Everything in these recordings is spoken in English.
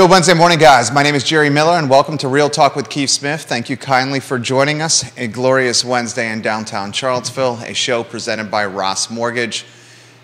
Good Wednesday morning, guys. My name is Jerry Miller, and welcome to Real Talk with Keith Smith. Thank you kindly for joining us. A glorious Wednesday in downtown Charlottesville, a show presented by Ross Mortgage,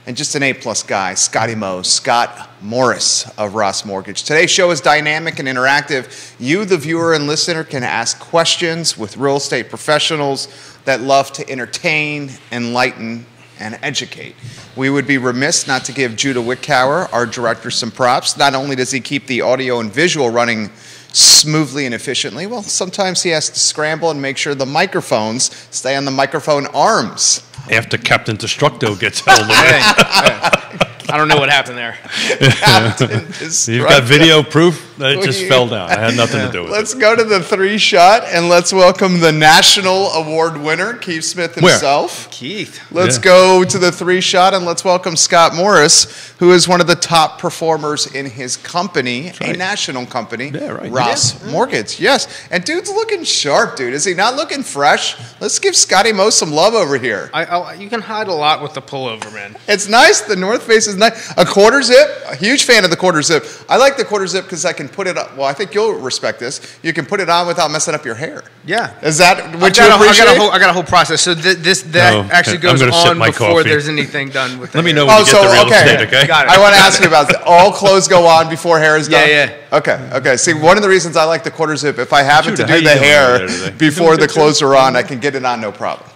and just an A plus guy, Scotty Moe, Scott Morris of Ross Mortgage. Today's show is dynamic and interactive. You, the viewer and listener, can ask questions with real estate professionals that love to entertain, enlighten, and educate. We would be remiss not to give Judah Wickower, our director, some props. Not only does he keep the audio and visual running smoothly and efficiently, well, sometimes he has to scramble and make sure the microphones stay on the microphone arms. After Captain Destructo gets held away. I don't know what happened there. You've got video proof that it just fell down. I had nothing to do with let's it. Let's go to the three shot and let's welcome the national award winner, Keith Smith himself. Where? Keith. Let's yeah. go to the three shot and let's welcome Scott Morris, who is one of the top performers in his company, right. a national company, yeah, right. Ross yeah. Mm-hmm. Mortgage. Yes. And dude's looking sharp, dude. Is he not looking fresh? Let's give Scotty Moe some love over here. I, I, you can hide a lot with the pullover, man. It's nice. The North Face is nice. A quarter zip, a huge fan of the quarter zip. I like the quarter zip because I can put it up. Well, I think you'll respect this. You can put it on without messing up your hair. Yeah. Is that what you appreciate? A, I, got a whole, I got a whole process. So th- this that oh, actually goes on before coffee. there's anything done with it. Let me know when oh, you so, get the real okay. estate, okay? Got it. I want to ask you about that. All clothes go on before hair is done? Yeah, yeah. Okay, okay. See, one of the reasons I like the quarter zip, if I happen Dude, to do the hair before the clothes are on, I can get it on no problem.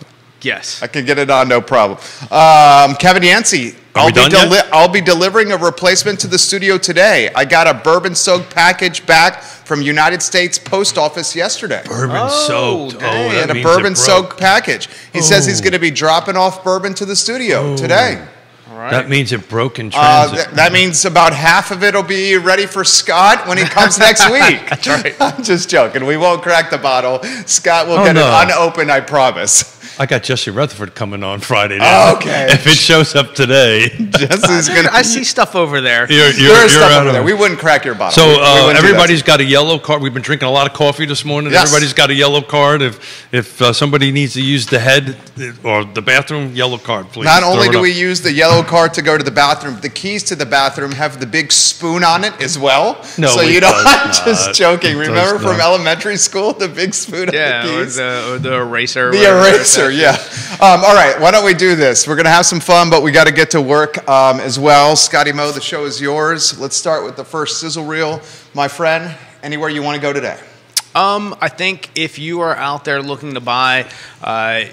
Yes. I can get it on, no problem. Um, Kevin Yancey, I'll be, deli- I'll be, delivering a replacement to the studio today. I got a bourbon soaked package back from United States Post Office yesterday. Bourbon soaked. Oh, oh and a bourbon soaked package. He oh. says he's going to be dropping off bourbon to the studio oh. today. Right. That means it broke in uh, transit. Uh, th- that means about half of it will be ready for Scott when he comes next week. That's right. I'm just joking. We won't crack the bottle. Scott will oh, get no. it unopened, I promise. I got Jesse Rutherford coming on Friday. Now. Okay. If it shows up today, Jesse's gonna. I see stuff over there. You're, you're, there is stuff over there. We wouldn't crack your bottle. So uh, everybody's got a yellow card. We've been drinking a lot of coffee this morning. Yes. Everybody's got a yellow card. If if uh, somebody needs to use the head or the bathroom, yellow card, please. Not only do we use the yellow card to go to the bathroom, the keys to the bathroom have the big spoon on it as well. No, so you know, I'm just joking. Remember from not. elementary school, the big spoon. Yeah, the or the, or the eraser. The eraser, yeah. Um, all right, why don't we do this? We're going to have some fun, but we got to get to work um, as well. Scotty Moe, the show is yours. Let's start with the first sizzle reel. My friend, anywhere you want to go today? Um, I think if you are out there looking to buy, uh,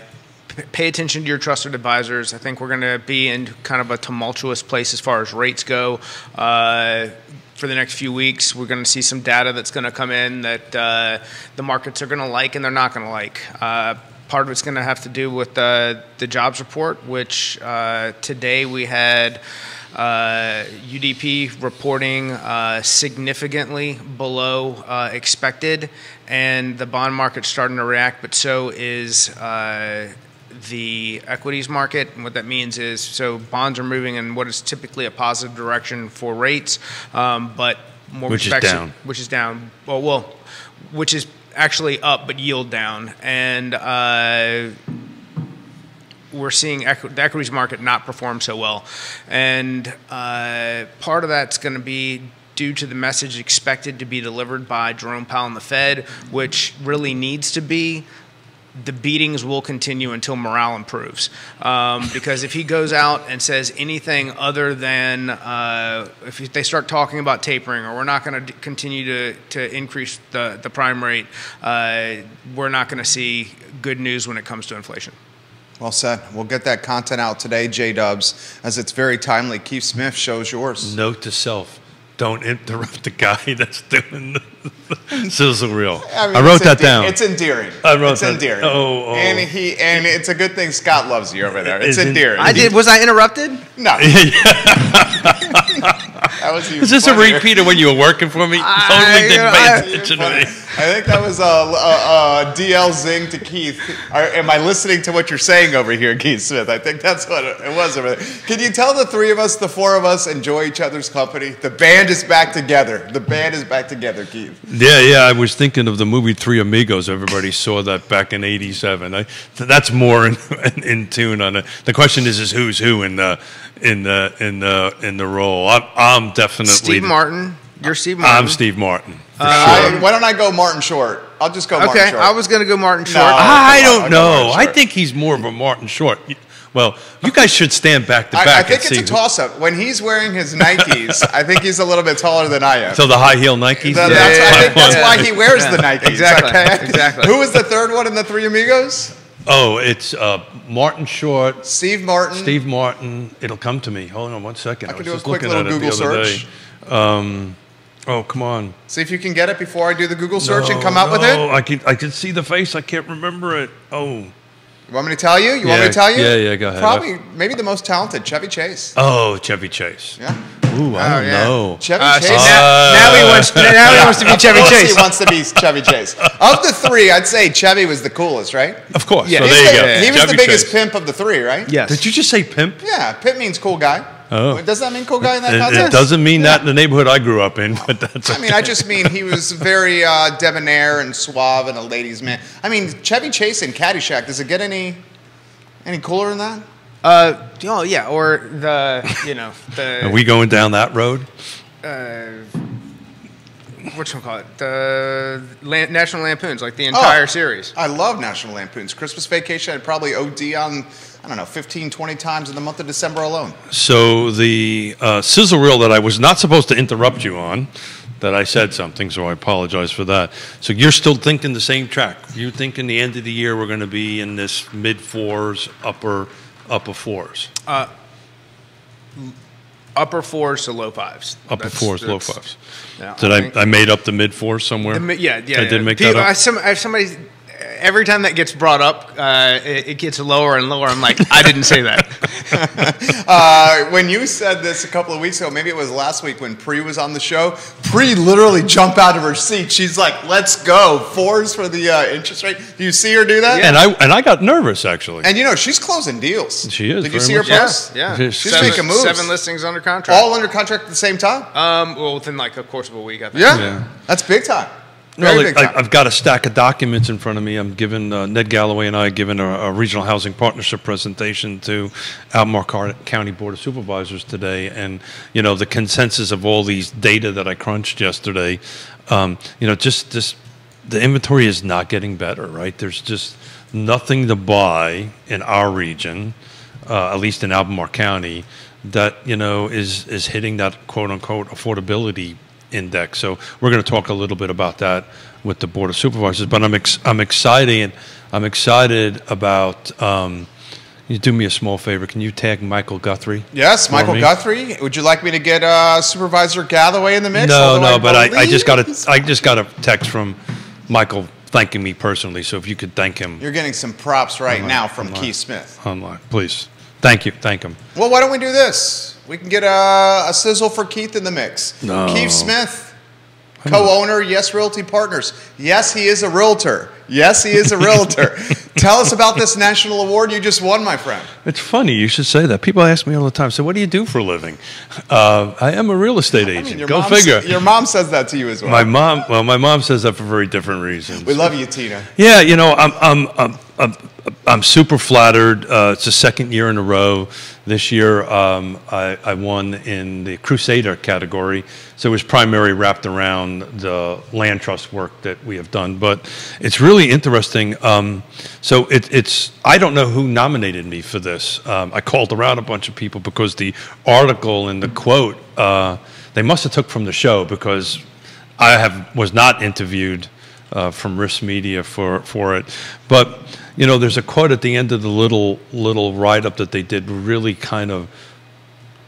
pay attention to your trusted advisors. I think we're going to be in kind of a tumultuous place as far as rates go. Uh, for the next few weeks, we're going to see some data that's going to come in that uh, the markets are going to like and they're not going to like. Uh, part of it's going to have to do with the, the jobs report, which uh, today we had uh, ADP reporting uh, significantly below uh, expected, and the bond market's starting to react, but so is uh, the equities market. And what that means is so bonds are moving in what is typically a positive direction for rates, um, but more which is down. Which is down. Well, well, which is actually up but yield down, and uh, we're seeing equ- the equities market not perform so well, and uh, part of that's going to be due to the message expected to be delivered by Jerome Powell and the Fed, which really needs to be the beatings will continue until morale improves. Um, because if he goes out and says anything other than uh, if they start talking about tapering or we're not going to continue to, to increase the, the prime rate, uh, we're not going to see good news when it comes to inflation. Well said. We'll get that content out today, J Dubs, as it's very timely. Keith Smith shows yours. Note to self don't interrupt the guy that's doing the sizzle reel. I, mean, I wrote that down. It's endearing. I wrote it's that. endearing. Oh, oh, and he and it's a good thing Scott loves you over there. It's, endearing. I did. Was I interrupted? No. that was Is this funnier. a repeat of when you were working for me? I, totally didn't pay I, attention to me. I think that was a, a, a, DL zing to Keith. Are, am I listening to what you're saying over here, Keith Smith? I think that's what it was over there. Can you tell the three of us, the four of us, enjoy each other's company? The band is back together. The band is back together, Keith. Yeah, yeah. I was thinking of the movie Three Amigos. Everybody saw that back in '87. That's more in, in, tune on it. The question is, is who's who in the in the in the in the role? I'm, I'm definitely Steve Martin You're Steve Martin. I'm Steve Martin. For uh, I- why don't I go Martin Short? I'll just go Martin Okay, I was gonna go Martin Short. No. I come don't know. I think he's more of a Martin Short. Well, you guys should stand back to I, back I think and it's see. a toss up. When he's wearing his Nikes, I think he's a little bit taller than I am. so the high heel Nikes. That- Yeah, that's, yeah, I think that's yeah. why he wears the Yeah, Nikes. exactly, okay? exactly. Who was the third one in the Three Amigos? Oh, it's uh, Martin Short, Steve Martin. Steve Martin. It'll come to me. Hold on one second. I can was do a just quick looking little at it the Google other search. day. Um, oh, come on. See if you can get it before I do the Google search and No, come up with no, it. I can I can see the face. I can't remember it. Oh. You want me to tell you? You want me to tell you? yeah, yeah, go ahead. Probably, maybe the most talented, Chevy Chase. Oh, Chevy Chase. Yeah. Ooh, I Oh, don't yeah. know. Chevy Uh, Chase. see, now, now he wants. Now he wants to be Chevy Chase. He wants to be Chevy Chase. Of the three, I'd say Chevy was the coolest, right? Of course. Yeah. So there you the- go. He was Chevy the biggest Chase. pimp of the three, right? Yes. Did you just say pimp? Yeah, pimp means cool guy. Oh. Does that mean cool guy in that It, context? it doesn't mean that in the neighborhood I grew up in, but that's. I mean, I just mean he was very uh, debonair and suave and a ladies' man. I mean, Chevy Chase in Caddyshack. Does it get any any cooler than that? Uh, oh yeah, or the you know the Are we going down that road? uh, what you call it the Lam- National Lampoons, like the entire Oh. series. I love National Lampoon's Christmas Vacation. I'd probably OD on I don't know 15, 20 times in the month of December alone. So the uh, sizzle reel that I was not supposed to interrupt you on, that I said something, so I apologize for that. So you're still thinking the same track. You think in the end of the year we're going to be in this mid fours, upper upper fours, Upper fours to low fives. upper That's- fours, low fives. yeah, Did I I, think- I made up the mid fours somewhere? The yeah, yeah. I yeah. did make People, that I, up. some, I, somebody, every time that gets brought up, uh, it, it gets lower and lower. I'm like, I didn't say that. Uh, when you said this a couple of weeks ago, maybe it was last week when Pre was on the show. Pre literally jumped out of her seat. She's like, "Let's go fours for the uh, interest rate." Do you see her do that? Yeah. and I and I got nervous actually. And you know she's closing deals. She is, Did you see her much yeah, post? yeah. She's seven, making moves. Seven listings under contract. All under contract at the same time. um, well, within like a course of a week, I think. Yeah, Yeah. that's big time. No. I, I've got a stack of documents in front of me. I'm giving uh, Ned Gallaway and I given a, a regional housing partnership presentation to Albemarle County Board of Supervisors today, and you know the consensus of all these data that I crunched yesterday. Um, you know, just just the inventory is not getting better. Right? There's just nothing to buy in our region, uh, at least in Albemarle County, that you know is is hitting that quote unquote affordability index. So we're going to talk a little bit about that with the board of supervisors. But I'm ex- I'm excited. I'm excited about. Um, you do me a small favor. Can you tag Michael Guthrie? yes, Michael me? Guthrie. Would you like me to get uh, Supervisor Gallaway in the mix? No, no. But I, I just got a I just got a text from Michael thanking me personally. So if you could thank him You're getting some props right Online, now from online. Keith Smith. online, please. Thank you. Thank him. Well, why don't we do this? We can get a, a sizzle for Keith in the mix. No. Keith Smith, co-owner, Yes Realty Partners. Yes, he is a realtor. Yes, he is a realtor. Tell us about this national award you just won, my friend. It's funny you should say that. People ask me all the time. So, what do you do for a living? Uh, I am a real estate I agent. mean, your Go figure. Your mom says that to you as well. My mom. Well, my mom says that for very different reasons. we love you, Tina. Yeah, you know, I'm I'm I'm I'm, I'm super flattered. Uh, it's the second year in a row. This year, um, I, I won in the Crusader category, so it was primarily wrapped around the land trust work that we have done. But it's really interesting. Um, so it, it's I don't know who nominated me for this. Um, I called around a bunch of people because the article and the quote uh, they must have took from the show because I have was not interviewed uh, from RISMedia for for it, but you know, there's a quote at the end of the little little write up that they did, really kind of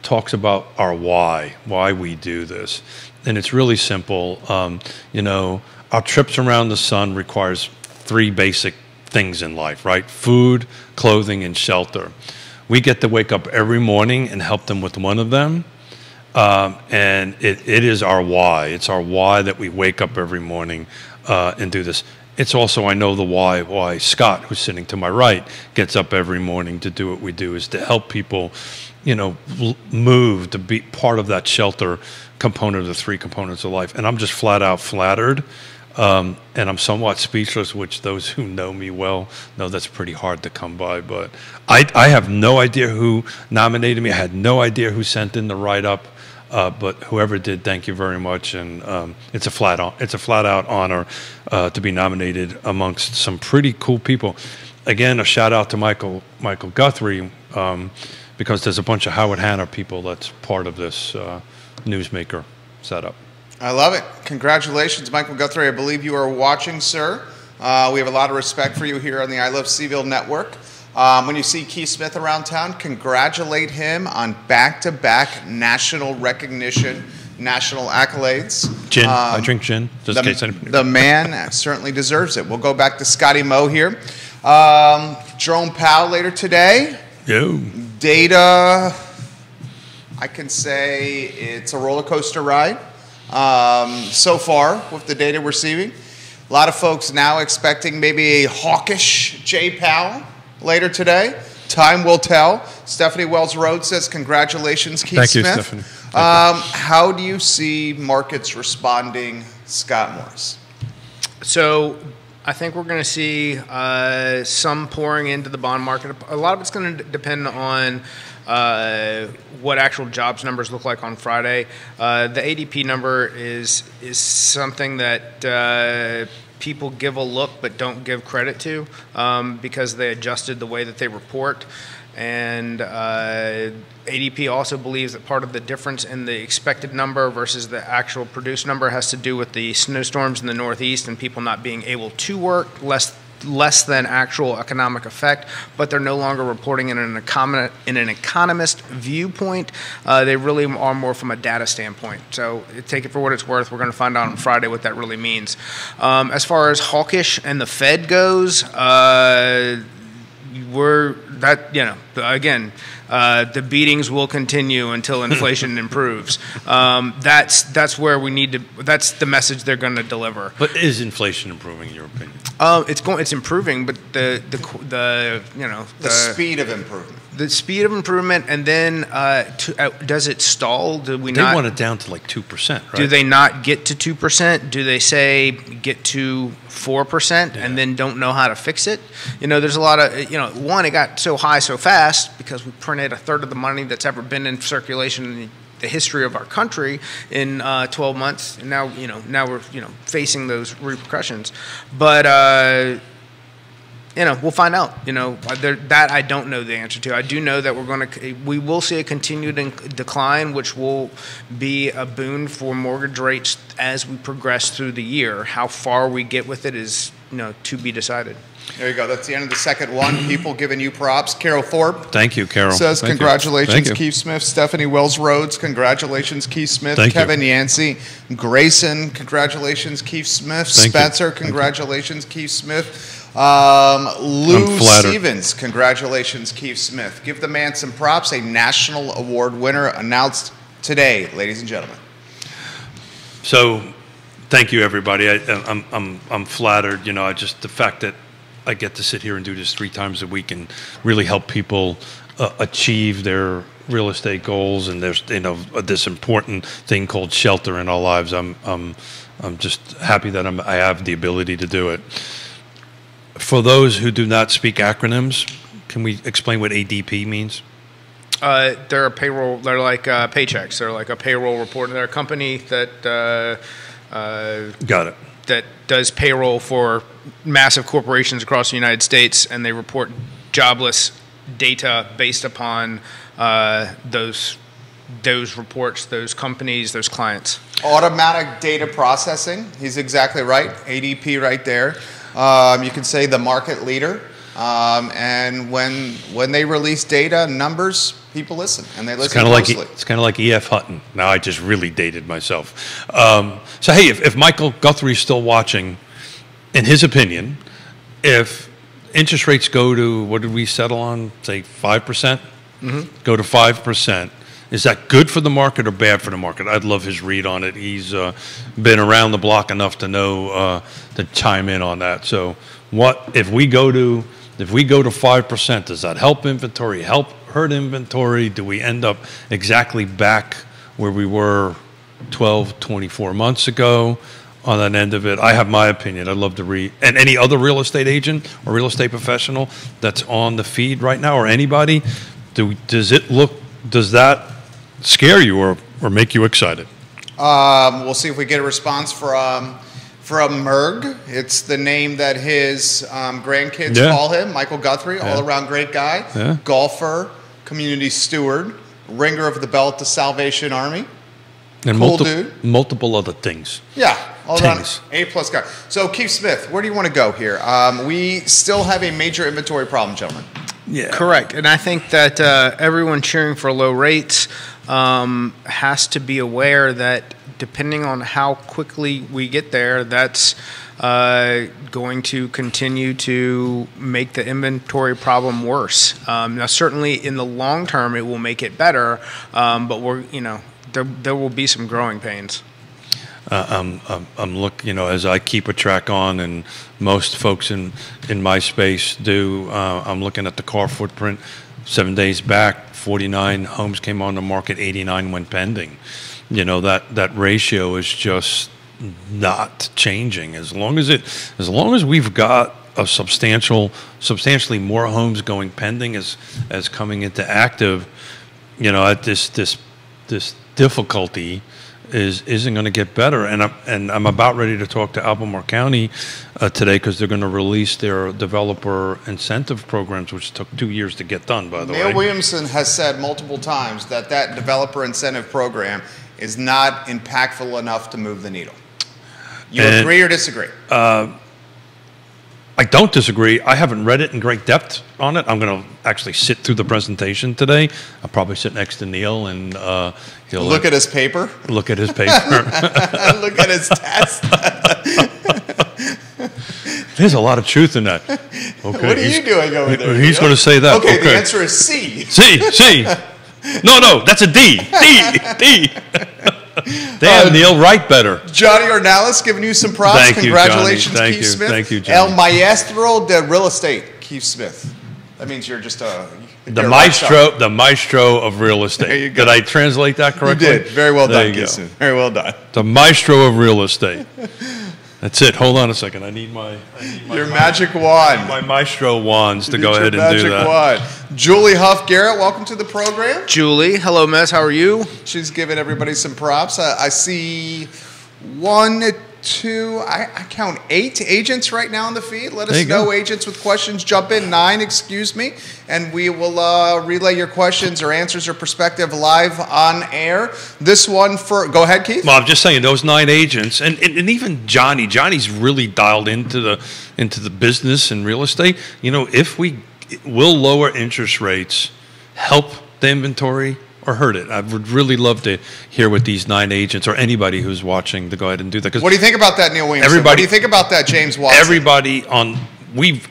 talks about our why, why we do this, and it's really simple. Um, you know, our trips around the sun requires three basic things in life, right? Food, clothing, and shelter. We get to wake up every morning and help them with one of them. Um, and it, it is our why. It's our why that we wake up every morning uh, and do this. It's also, I know the why, why Scott, who's sitting to my right, gets up every morning to do what we do, is to help people, you know, move, to be part of that shelter component of the three components of life. And I'm just flat out flattered. Um, and I'm somewhat speechless, which those who know me well know that's pretty hard to come by. But I, I have no idea who nominated me. I had no idea who sent in the write up. Uh, but whoever did, thank you very much, and um, it's a flat on, it's a flat out honor uh, to be nominated amongst some pretty cool people. Again, a shout out to Michael Michael Guthrie um, because there's a bunch of Howard Hanna people that's part of this uh, newsmaker setup. I love it. Congratulations, Michael Guthrie. I believe you are watching, sir. Uh, we have a lot of respect for you here on the I Love CVille network. Um, when you see Keith Smith around town, congratulate him on back to back national recognition, national accolades. Gin. Um, I drink gin, just the, in case anybody. The man certainly deserves it. We'll go back to Scotty Moe here. Um, Jerome Powell later today. Yo. Data, I can say it's a roller coaster ride um, so far with the data we're seeing. A lot of folks now expecting maybe a hawkish Jay Powell later today. Time will tell. Stephanie Wells Rhodes says, Congratulations, Keith Thank Smith. You, Stephanie. Um, how do you see markets responding, Scott Morris? So, I think we're going to see uh, some pouring into the bond market. A lot of it's going to depend on uh, what actual jobs numbers look like on Friday. Uh, the ADP number is is something that uh, people give a look but don't give credit to um, because they adjusted the way that they report. And uh, ADP also believes that part of the difference in the expected number versus the actual produced number has to do with the snowstorms in the Northeast and people not being able to work, less less than actual economic effect, but they're no longer reporting in an, in an economist viewpoint. Uh, they really are more from a data standpoint. So take it for what it's worth. We're going to find out on Friday what that really means. Um, as far as hawkish and the Fed goes, uh, we're that you know again uh, the beatings will continue until inflation improves. Um, that's that's where we need to. That's the message they're going to deliver. But is inflation improving, in your opinion? Uh, it's going. It's improving, but the the the you know the, the speed of improvement. The speed of improvement, and then uh, to, uh, does it stall? Do we they not? want it down to like two percent, right? Do they not get to two percent? Do they say get to four percent and then don't know how to fix it? You know, there's a lot of you know. One, it got so high so fast because we printed a third of the money that's ever been in circulation in the history of our country in uh, 12 months, and now you know now we're you know facing those repercussions. But uh, you know, we'll find out. You know, there, that I don't know the answer to. I do know that we're going to, we will see a continued decline, which will be a boon for mortgage rates as we progress through the year. How far we get with it is, you know, to be decided. There you go. That's the end of the second one. People giving you props. Carol Thorpe. Thank you, Carol. Says Thank congratulations, you. Keith Smith. Stephanie Wells Rhodes. Congratulations, Keith Smith. Thank Kevin you. Yancey. Grayson. Congratulations, Keith Smith. Thank Spencer. You. Congratulations, Keith Smith. Um, Lou Stevens, congratulations, Keith Smith. Give the man some props. A national award winner announced today, ladies and gentlemen. So, thank you, everybody. I, I'm, I'm, I'm flattered. You know, I just the fact that I get to sit here and do this three times a week and really help people uh, achieve their real estate goals and there's you know this important thing called shelter in our lives. I'm I'm I'm just happy that I'm, I have the ability to do it. For those who do not speak acronyms, can we explain what ADP means? Uh, they're a payroll. They're like uh, paychecks. They're like a payroll report. They're a company that uh, uh got it. That does payroll for massive corporations across the United States, and they report jobless data based upon uh, those those reports, those companies, those clients. Automatic data processing. He's exactly right. ADP right there. Um, you can say the market leader. Um, and when when they release data and numbers, people listen and they listen it's closely. Like, it's kind of like E.F. Hutton. Now I just really dated myself. Um, so hey, if, if Michael Guthrie's still watching, in his opinion, if interest rates go to what did we settle on? Say five percent. Mm-hmm. Go to five percent. Is that good for the market or bad for the market? I'd love his read on it. He's uh, been around the block enough to know uh, to chime in on that. So, what if we go to if we go to five percent? Does that help inventory? Help hurt inventory? Do we end up exactly back where we were 12, 24 months ago? On that end of it, I have my opinion. I'd love to read, and any other real estate agent or real estate professional that's on the feed right now, or anybody, do, does it look? Does that scare you or or make you excited? Um, we'll see if we get a response from from Merg. It's the name that his um, grandkids Yeah. call him. Michael Guthrie, Yeah. all around great guy, Yeah. golfer, community steward, ringer of the belt to Salvation Army. And Cool multi- dude. multiple other things. Yeah, all around Thanks. A plus guy. So Keith Smith, where do you want to go here? Um, we still have a major inventory problem, gentlemen. Yeah. Correct, and I think that uh, everyone cheering for low rates um, has to be aware that depending on how quickly we get there, that's uh, going to continue to make the inventory problem worse. Um, now, certainly in the long term, it will make it better, um, but we're you know there there will be some growing pains. Uh, I'm, I'm, I'm look, you know, as I keep a track on, and most folks in, in my space do, uh, I'm looking at the CAAR footprint. Seven days back, 49 homes came on the market, 89 went pending. You know, that, that ratio is just not changing. As long as it, as long as we've got a substantial, substantially more homes going pending as, as coming into active, you know, at this, this, this difficulty is isn't going to get better. And I'm and I'm about ready to talk to Albemarle County uh, today because they're going to release their developer incentive programs, which took two years to get done. By the Neil way, Williamson has said multiple times that that developer incentive program is not impactful enough to move the needle. You And- agree or disagree? I don't disagree. I haven't read it in great depth on it. I'm going to actually sit through the presentation today. I'll probably sit next to Neil and uh, he'll Look at his paper. look at his paper. Look at his test. There's a lot of truth in that. Okay, What are you doing over there? He's Neil? going to say that. Okay, the answer is C. C, C. No, no, that's a D. D, D. Damn, Uh, Neil, write better. Johnny Ornalis giving you some props. Thank Congratulations. Thank Keith you. Smith. Thank you, Johnny. El Maestro de Real Estate, Keith Smith. That means you're just a The rock star. maestro, the maestro of real estate. You. Did I translate that correctly? You did. Very well There done, you. Keith Smith. Very well done. The maestro of real estate. That's it. Hold on a second. I need my, I need my Your magic wand. my maestro wands to go ahead and do magic that. wand. Julie Huff Garrett, welcome to the program. Julie, hello, Miss. How are you? She's giving everybody some props. I, I see one, two, I, I count eight agents right now in the feed. Let There us you go. know, agents with questions. Jump in, nine, excuse me, and we will uh, relay your questions or answers or perspective live on air. This one for, go ahead, Keith. Well, I'm just saying those nine agents, and, and, and even Johnny. Johnny's really dialed into the into the business and real estate. You know, if we will lower interest rates, help the inventory or hurt it. I would really love to hear what these nine agents or anybody who's watching to go ahead and do that. Because What do you think about that, Neil Williamson? what Everybody- do you think about that, James Watson? everybody on we've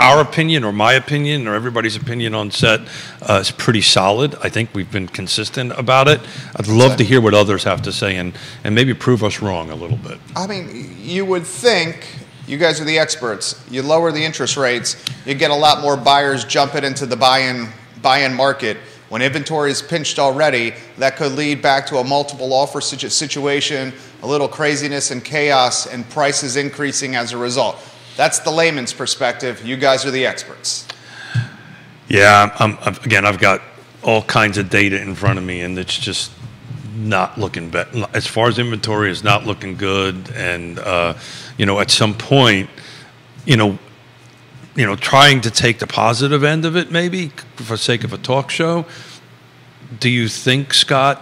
our opinion or my opinion or everybody's opinion on set uh, is pretty solid. I think we've been consistent about it. I'd love to hear what others have to say and, and maybe prove us wrong a little bit. I mean, you would think, you guys are the experts, you lower the interest rates, you get a lot more buyers jumping into the buy-in, buy-in market. When inventory is pinched already, that could lead back to a multiple offer situation, a little craziness and chaos, and prices increasing as a result. That's the layman's perspective. You guys are the experts. Yeah, I'm, I'm, again, I've got all kinds of data in front of me, and it's just not looking better. As far as inventory is not looking good, and uh, you know, at some point, you know, you know, trying to take the positive end of it, maybe for sake of a talk show. Do you think, Scott,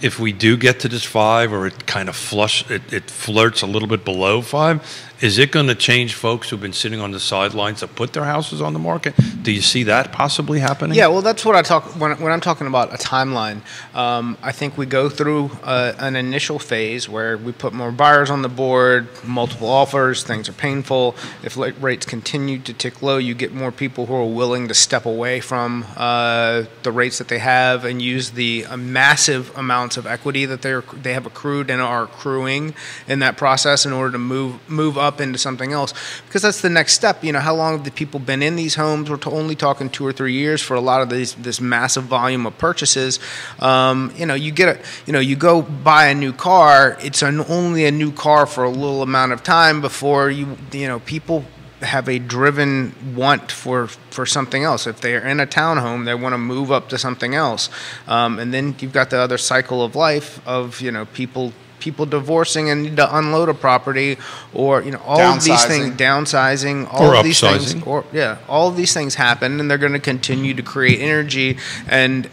if we do get to this five, or it kind of flush, it, it flirts a little bit below five, is it going to change folks who've been sitting on the sidelines to put their houses on the market? Do you see that possibly happening? Yeah, well, that's what I talk when, when I'm talking about a timeline. Um, I think we go through uh, an initial phase where we put more buyers on the board, multiple offers, things are painful. If rates continue to tick low, you get more people who are willing to step away from uh, the rates that they have and use the uh, massive amounts of equity that they they have accrued and are accruing in that process in order to move move up into something else. Because that's the next step. You know, how long have the people been in these homes? We're only talking two or three years for a lot of these this massive volume of purchases. Um, you know, you get a you know you go buy a new car. It's an, only a new car for a little amount of time before you you know people have a driven want for for something else. If they're in a townhome, they want to move up to something else. Um, and then you've got the other cycle of life of you know people people divorcing and need to unload a property or you know all of these things downsizing all or of these upsizing. things or yeah all of these things happen and they're going to continue to create energy and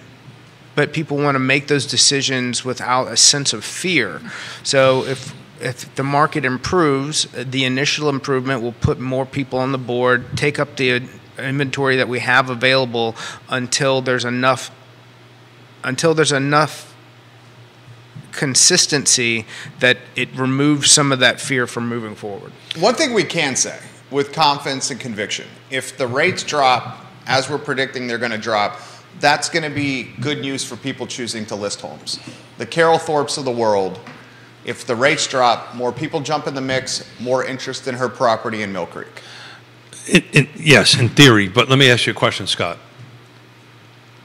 but people want to make those decisions without a sense of fear so if if the market improves, the initial improvement will put more people on the board, take up the inventory that we have available until there's enough until there's enough consistency that it removes some of that fear from moving forward. One thing we can say with confidence and conviction, if the rates drop as we're predicting they're going to drop, that's going to be good news for people choosing to list homes. The Carol Thorpes of the world if the rates drop, more people jump in the mix, more interest in her property in Mill Creek. In, in, yes, in theory. But let me ask you a question, Scott.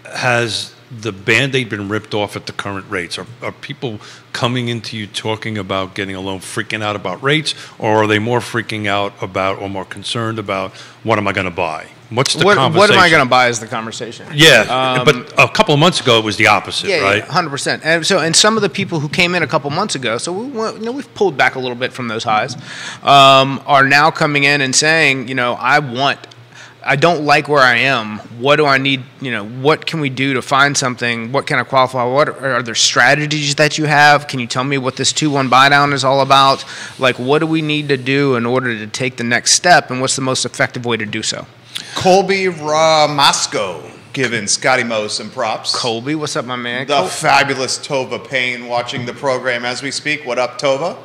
Has the band aid been ripped off at the current rates? Are, are people coming into you talking about getting a loan, freaking out about rates, or are they more freaking out about or more concerned about what am I going to buy? What's the what, conversation? What am I going to buy is the conversation. Yeah, um, but a couple of months ago it was the opposite, yeah, right? hundred percent. And so, and some of the people who came in a couple months ago, so we, you know, we've pulled back a little bit from those highs, um, are now coming in and saying, you know, I want. I don't like where I am. What do I need? You know, what can we do to find something? What can I qualify? What are, are there strategies that you have? Can you tell me what this two one buy down is all about? Like, what do we need to do in order to take the next step? And what's the most effective way to do so? Colby Ramasco giving Scotty Moe some props. Colby, what's up, my man? The Col- fabulous Tova Payne watching the program as we speak. What up, Tova?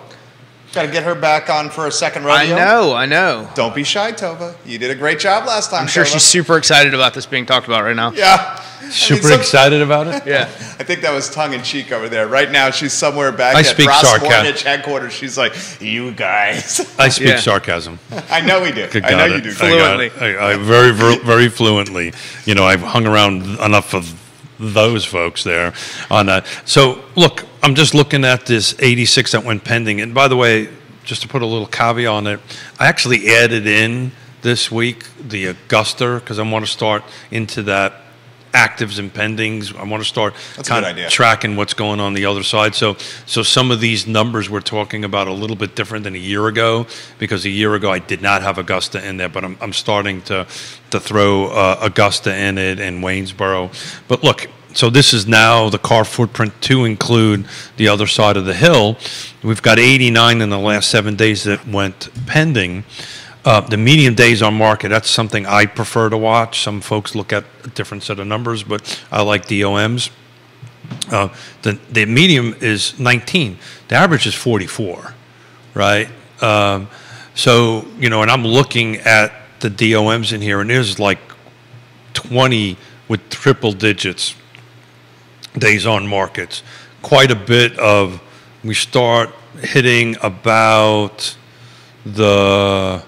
Got to get her back on for a second rodeo. I know, I know. Don't be shy, Tova. You did a great job last time. I'm sure Tova. she's super excited about this being talked about right now. Yeah. Super I mean, excited about it. Yeah. I think that was tongue in cheek over there. Right now, she's somewhere back I at speak Ross sarcasm. Mortgage headquarters. She's like, "You guys." I speak yeah. sarcasm. I know we do. I know it. you do. Fluently. I, I, I very, very fluently. You know, I've hung around enough of those folks there on that. So, look, I'm just looking at this 86 that went pending. And by the way, just to put a little caveat on it, I actually added in this week the Augusta because I want to start into that actives and pendings. I want to start kind of tracking what's going on the other side. So, so some of these numbers we're talking about a little bit different than a year ago because a year ago I did not have Augusta in there, but I'm, I'm starting to to throw uh, Augusta in it and Waynesboro. But look. So this is now the CAAR footprint to include the other side of the hill. We've got 89 in the last seven days that went pending. Uh, the median days on market, that's something I prefer to watch. Some folks look at a different set of numbers, but I like DOMs. Uh, the, the medium is 19. The average is 44, right? Um, so, you know, and I'm looking at the DOMs in here, and there's like 20 with triple digits days on markets. Quite a bit of, we start hitting about the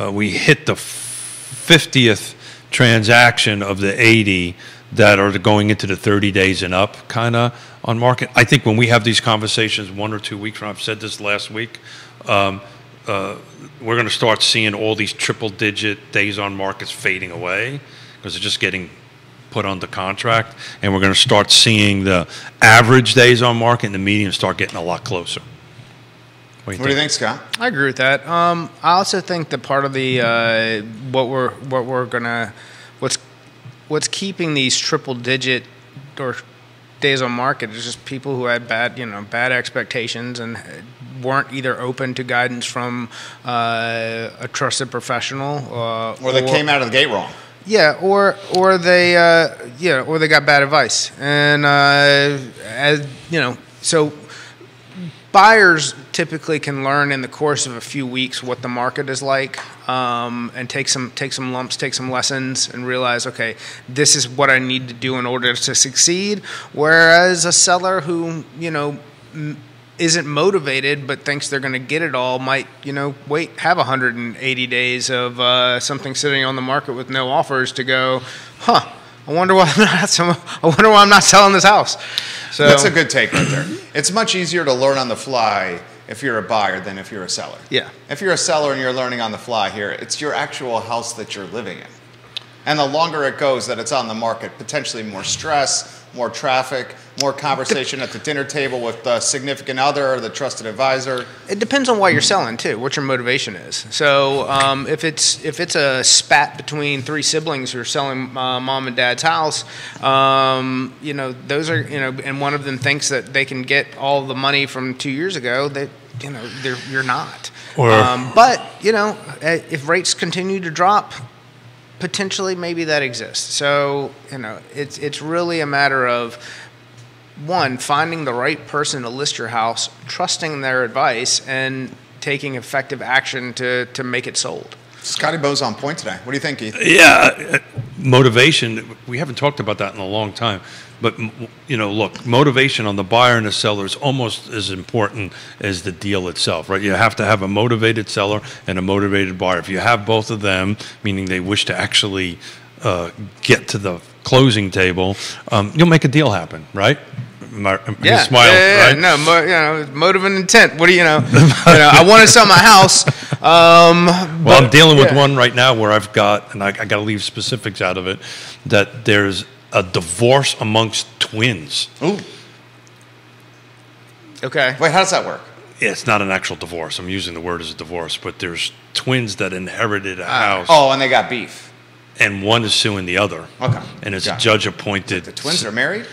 uh, we hit the 50th transaction of the 80 that are going into the 30 days and up kind of on market. I think when we have these conversations one or two weeks from, I've said this last week, um, uh, we're going to start seeing all these triple digit days on markets fading away because they're just getting put under contract. And we're going to start seeing the average days on market and the median start getting a lot closer. What do you, what think? do you think, Scott? I agree with that. Um, I also think that part of the uh, what we're what we're gonna what's what's keeping these triple digit or days on market is just people who had bad you know bad expectations and weren't either open to guidance from uh, a trusted professional uh, or they or, came out of the gate wrong. Yeah, or or they uh, yeah, or they got bad advice, and uh, as you know, so buyers typically can learn in the course of a few weeks what the market is like um, and take some take some lumps take some lessons and realize okay this is what i need to do in order to succeed whereas a seller who you know isn't motivated but thinks they're going to get it all might you know wait have 180 days of uh, something sitting on the market with no offers to go huh I wonder why I'm not. I wonder why I'm not selling this house. So that's a good take right there. It's much easier to learn on the fly if you're a buyer than if you're a seller. Yeah. If you're a seller and you're learning on the fly here, it's your actual house that you're living in. And the longer it goes that it's on the market, potentially more stress, more traffic, more conversation at the dinner table with the significant other or the trusted advisor. It depends on why you're selling too, what your motivation is. So um, if it's if it's a spat between three siblings who are selling uh, mom and dad's house, um, you know those are you know, and one of them thinks that they can get all the money from two years ago. That you know they're, you're not. Or- um, but you know eh, if rates continue to drop, potentially maybe that exists. So you know it's it's really a matter of one finding the right person to list your house, trusting their advice, and taking effective action to to make it sold. Scotty Bo's on point today. What do you think, Keith? Yeah, uh, motivation. We haven't talked about that in a long time. But you know, look, motivation on the buyer and the seller is almost as important as the deal itself, right? You have to have a motivated seller and a motivated buyer. If you have both of them, meaning they wish to actually uh, get to the closing table, um, you'll make a deal happen, right? Mar- you smile, yeah, yeah, right? No, mo- you know, motive and intent. What do you know? you know I want to sell my house. Um, Well, but- I'm dealing with yeah. one right now where I've got, and I, I got to leave specifics out of it, that there's a divorce amongst twins. Ooh. Okay. Wait, how does that work? It's not an actual divorce. I'm using the word as a divorce, but there's twins that inherited a Ah. house, Oh, and they got beef. and one is suing the other. Okay. And it's a Gotcha. judge appointed. The twins are married?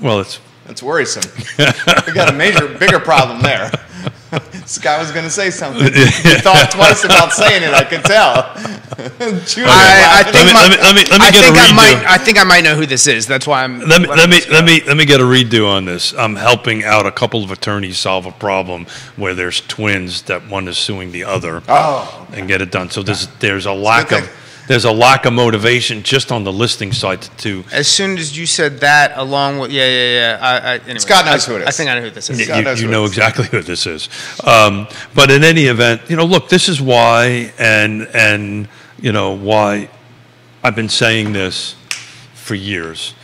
Well, it's That's worrisome. we got a major, bigger problem there. Scott was going to say something. He thought twice about saying it. I could tell. Julia I, I laughed. think me- my- let me- let me- let me I get a think I might. I think I might know who this is. That's why I'm. Let me let me let me let me get a redo on this. I'm helping out a couple of attorneys solve a problem where there's twins that one is suing the other. Oh, and get it done. So there's there's a lack good of thing. There's a lack of motivation just on the listing side to. As soon as you said that, along with yeah, yeah, yeah. I, I, anyway, Scott knows I, who it is. I think I know who this is. You, Scott knows you what know it is. exactly who this is, um, but in any event, you know, look, this is why, and and you know why I've been saying this for years.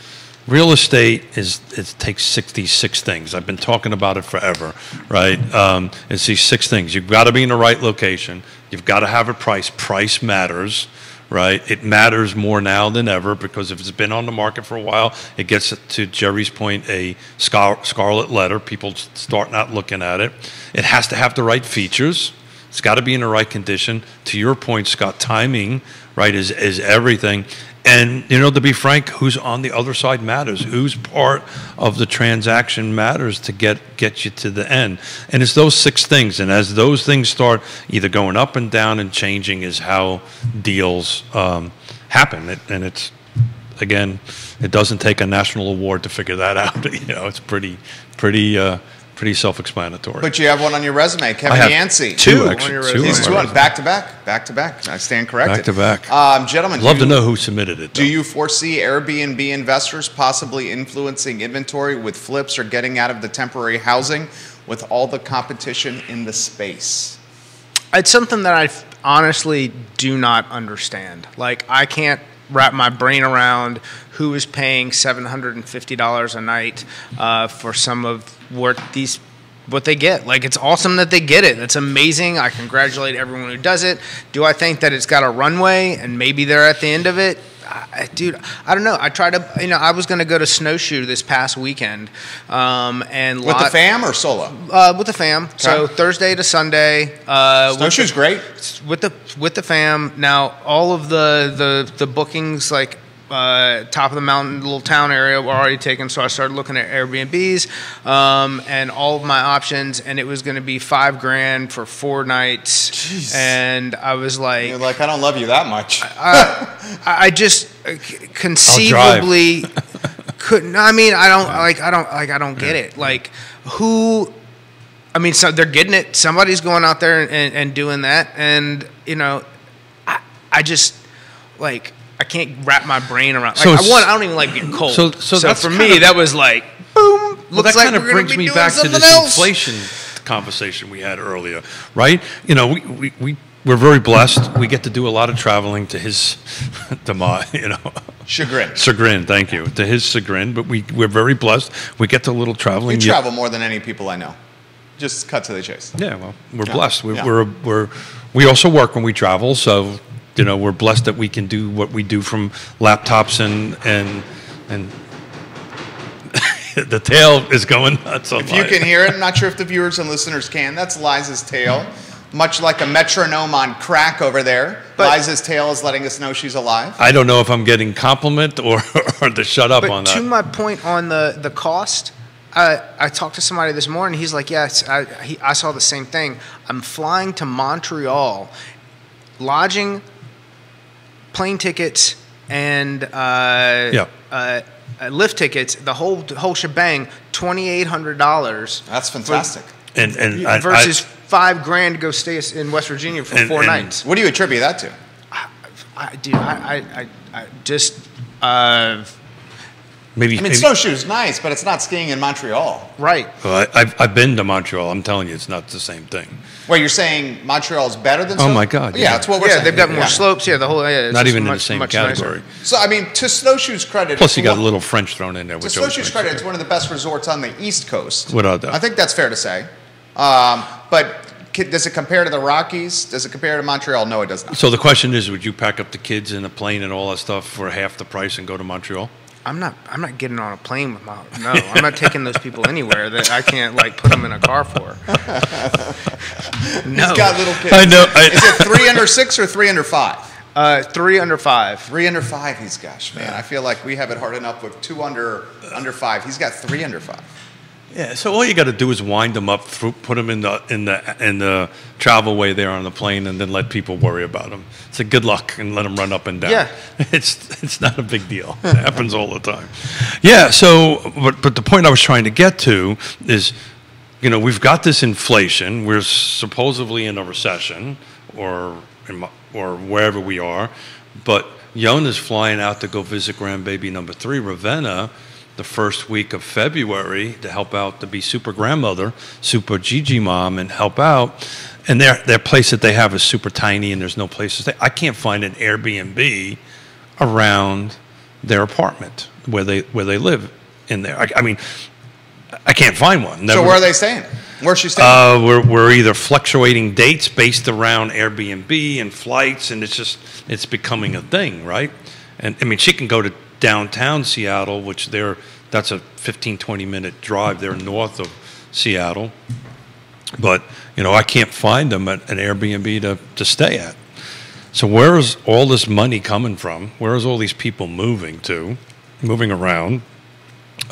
Real estate is it takes 66 things. I've been talking about it forever, right? Um, it's these six things. You've got to be in the right location. You've got to have a price. Price matters, right? It matters more now than ever because if it's been on the market for a while, it gets to Jerry's point a scar- scarlet letter. People start not looking at it. It has to have the right features. It's got to be in the right condition. To your point, Scott, timing, right, is, is everything. And, you know, to be frank, who's on the other side matters. Who's part of the transaction matters to get, get you to the end. And it's those six things. And as those things start either going up and down and changing, is how deals um, happen. It, and it's, again, it doesn't take a national award to figure that out. you know, it's pretty, pretty, uh, pretty self-explanatory. but you have one on your resume, Kevin I have Yancey. two, Two on actually. your two resume. He's two on back to back, back to back. I stand corrected. Back to back. Um, gentlemen, Love do to know who submitted it. Do you foresee Airbnb investors possibly influencing inventory with flips or getting out of the temporary housing with all the competition in the space? It's something that I honestly do not understand. Like, I can't wrap my brain around who is paying seven hundred and fifty dollars a night uh, for some of what these what they get. Like, it's awesome that they get it. That's amazing. I congratulate everyone who does it. Do I think that it's got a runway and maybe they're at the end of it? I, dude, I don't know. I tried to, you know, I was going to go to snowshoe this past weekend, um, and With the fam or solo? uh, with the fam. So Thursday to Sunday. Uh, with Snowshoe's the- great. with the with the fam. Now all of the the the bookings like. Uh, top of the mountain, little town area were already taken, so I started looking at Airbnbs um, and all of my options, and it was going to be five grand for four nights, Jeez. and I was like, You're like, I don't love you that much. I I just uh, c- conceivably couldn't. I mean, I don't like. I don't like. I don't get it. Like, who? I mean, so they're getting it. Somebody's going out there and, and doing that, and you know, I I just like I can't wrap my brain around. Like, So I want. I don't even like getting cold. so- so that's for me, of- that was like boom. Well, looks that like kind of brings me back to something this else. inflation conversation we had earlier, right? You know, we, we, we, we're very blessed. We get to do a lot of traveling to his, to my, you know, Chagrin. chagrin, thank you, to his chagrin, but we, we're very blessed. We get to a little You traveling. travel more than any people I know. just cut to the chase. Yeah, well, we're Yeah. blessed. We're, Yeah. we're, we're, we also work when we travel, so you know we're blessed that we can do what we do from laptops and and and the tail is going nuts. on If you can hear it, I'm not sure if the viewers and listeners can. That's Liza's tail, much like a metronome on crack over there. But- Liza's tail is letting us know she's alive. I don't know if I'm getting compliment or or to shut up But on that. to that. my point on the the cost, I I talked to somebody this morning. He's like, "Yes, I he, I saw the same thing. I'm flying to Montreal, lodging, plane tickets, and uh, Yeah. uh, uh, lift tickets. The whole the whole shebang, twenty eight hundred dollars. That's fantastic. and and I- I- versus five grand to go stay in West Virginia for And- four and- nights. What do you attribute that to? I, dude, I, I, I, I just. Uh, maybe, I mean, maybe Snowshoe's nice, but it's not skiing in Montreal. right. well, I, I've I've been to Montreal. I'm telling you, it's not the same thing. Well, you're saying Montreal is better than? Oh my God, Yeah, yeah. that's what we're yeah, saying. they've got more Yeah. slopes. Yeah, the whole. Yeah, it's Not just even in the same much nicer. category. So I mean, to Snowshoe's credit, Plus, you it's got a little French thrown in there. To Which always Snowshoe's credit, it's one of the best resorts on the East Coast. Without doubt. I think that's fair to say. Um, but does it compare to the Rockies? Does it compare to Montreal? No, it does not. So the question is, would you pack up the kids in a plane and all that stuff for half the price and go to Montreal? I'm not. I'm not getting on a plane with my. No, I'm not taking those people anywhere that I can't like put them in a car for. no. He's got little kids. I know. I- Is it three under six or three under five? Uh, three under five. Three under five. He's gosh, man. I feel like we have it hard enough with two under under five. He's got three under five. Yeah, so all you got to do is wind them up, through, put them in the in the in the travel way there on the plane, and then let people worry about them. Say good luck and let them run up and down. Yeah. it's it's not a big deal. It happens all the time. Yeah. So, but but the point I was trying to get to is, you know, we've got this inflation. We're supposedly in a recession, or or wherever we are, but Yonna's flying out to go visit grandbaby number three, Ravenna the first week of February to help out to be super grandmother, super Gigi mom, and help out. And their their place that they have is super tiny, and there's no place to stay. I can't find an Airbnb around their apartment where they where they live in there. I, I mean, I can't find one. So where are they staying? Where's she staying? uh, we're, we're either fluctuating dates based around Airbnb and flights, and it's just it's becoming a thing, right? And I mean, she can go to downtown Seattle, which they're that's a 15, 20 minute drive. They're north of Seattle, but you know I can't find them at an Airbnb to, to stay at. So where is all this money coming from? Where is all these people moving to, moving around?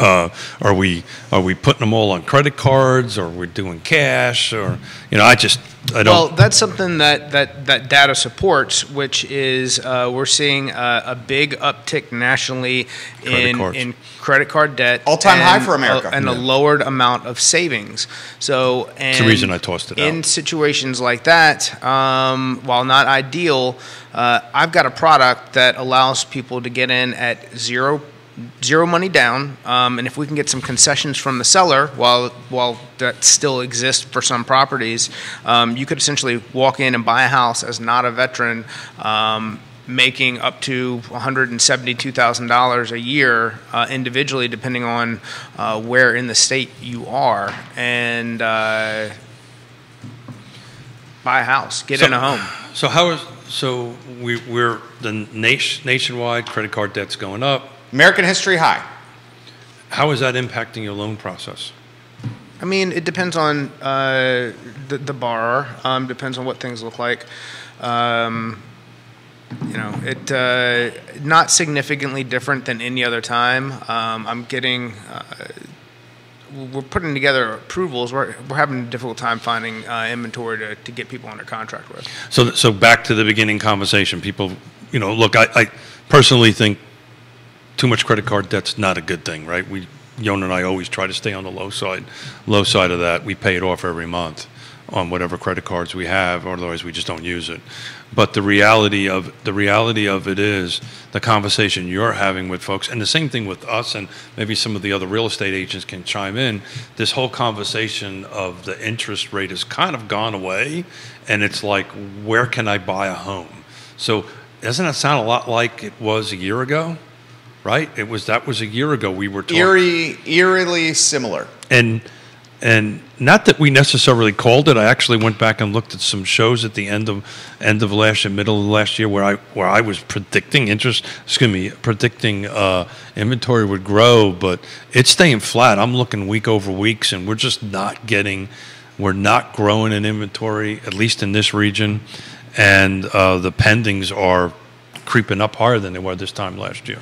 Uh, are we are we putting them all on credit cards, or we're doing cash, or you know, I just I don't. Well, that's something that, that, that data supports, which is uh, we're seeing a, a big uptick nationally Credit in, cards. in credit card debt. All-time high for America. A, and a lowered amount of savings. So, and the reason I tossed it in out. situations like that, um, while not ideal, uh, I've got a product that allows people to get in at zero zero money down, um, and if we can get some concessions from the seller, while while that still exists for some properties, um, you could essentially walk in and buy a house as not a veteran. Um, making up to $172,000 a year uh, individually, depending on uh, where in the state you are, and uh, buy a house, get So- in a home. So how is so we we're the nation nationwide credit card debt's going up. American history high. How is that impacting your loan process? I mean, it depends on uh, the, the borrower. Um, depends on what things look like. Um, you know, it uh, not significantly different than any other time. Um, I'm getting. Uh, we're putting together approvals. We're, we're having a difficult time finding uh, inventory to, to get people under contract with. So, so back to the beginning conversation. People, you know, look, I, I personally think too much credit card debt's not a good thing, right? We, Yon and I always try to stay on the low side, low side of that. We pay it off every month on whatever credit cards we have, or otherwise we just don't use it. But the reality of the reality of it is the conversation you're having with folks, and the same thing with us, and maybe some of the other real estate agents can chime in. This whole conversation of the interest rate has kind of gone away, and it's like, where can I buy a home? So doesn't that sound a lot like it was a year ago? Right? It was that was a year ago we were talking Eerie, eerily similar. and and not that we necessarily called it. I actually went back and looked at some shows at the end of end of last year, middle of last year, where I where I was predicting interest. Excuse me, predicting uh, inventory would grow, but it's staying flat. I'm looking week over weeks, and we're just not getting. We're not growing in inventory, at least in this region, and uh, the pendings are creeping up higher than they were this time last year.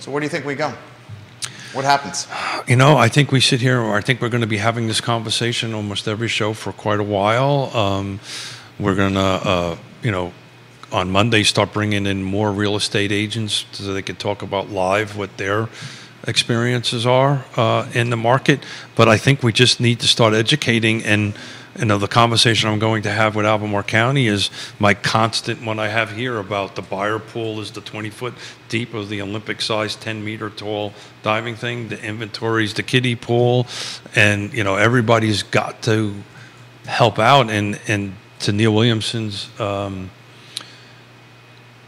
So where do you think we go? What happens? You know, I think we sit here, I think we're going to be having this conversation almost every show for quite a while. Um, we're going to, uh, you know, on Monday start bringing in more real estate agents so they can talk about live what their experiences are uh, in the market. But I think we just need to start educating and you know, the conversation I'm going to have with Albemarle County is my constant one I have here about the buyer pool is the 20 foot deep of the Olympic size 10 meter tall diving thing. The inventory is the kiddie pool. And, you know, everybody's got to help out. And, and to Neil Williamson's, um,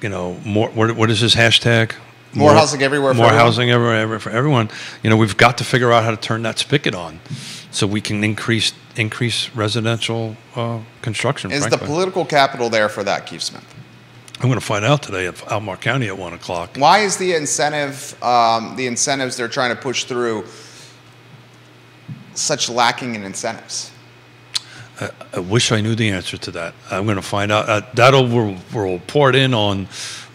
you know, more, what, what is his hashtag? More, more housing everywhere. more housing everywhere for everyone. You know, we've got to figure out how to turn that spigot on, so we can increase increase residential uh, construction. Is frankly. the political capital there for that, Keith Smith? I'm going to find out today at Albemarle County at one o'clock. Why is the incentive, um, the incentives they're trying to push through, such lacking in incentives? I, I wish I knew the answer to that. I'm going to find out. Uh, that'll report in on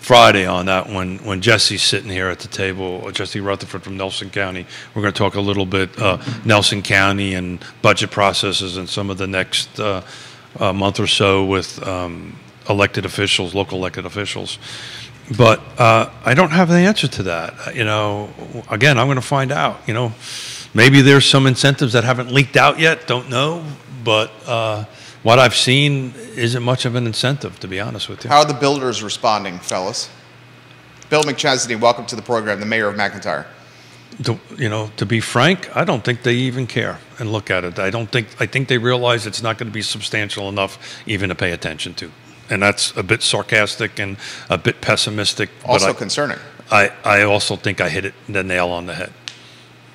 Friday on that when, when Jesse's sitting here at the table, Jesse Rutherford from Nelson County. We're going to talk a little bit uh, Nelson County and budget processes and some of the next uh, uh, month or so with um, elected officials, local elected officials. But uh, I don't have the answer to that. You know, again, I'm going to find out. You know, maybe there's some incentives that haven't leaked out yet. Don't know, but uh, what I've seen isn't much of an incentive, to be honest with you. How are the builders responding, fellas? Bill McChesney, welcome to the program, the mayor of McIntyre. To, you know, to be frank, I don't think they even care and look at it. I don't think I think they realize it's not going to be substantial enough even to pay attention to, and that's a bit sarcastic and a bit pessimistic. Also I, concerning. I, I also think I hit it the nail on the head.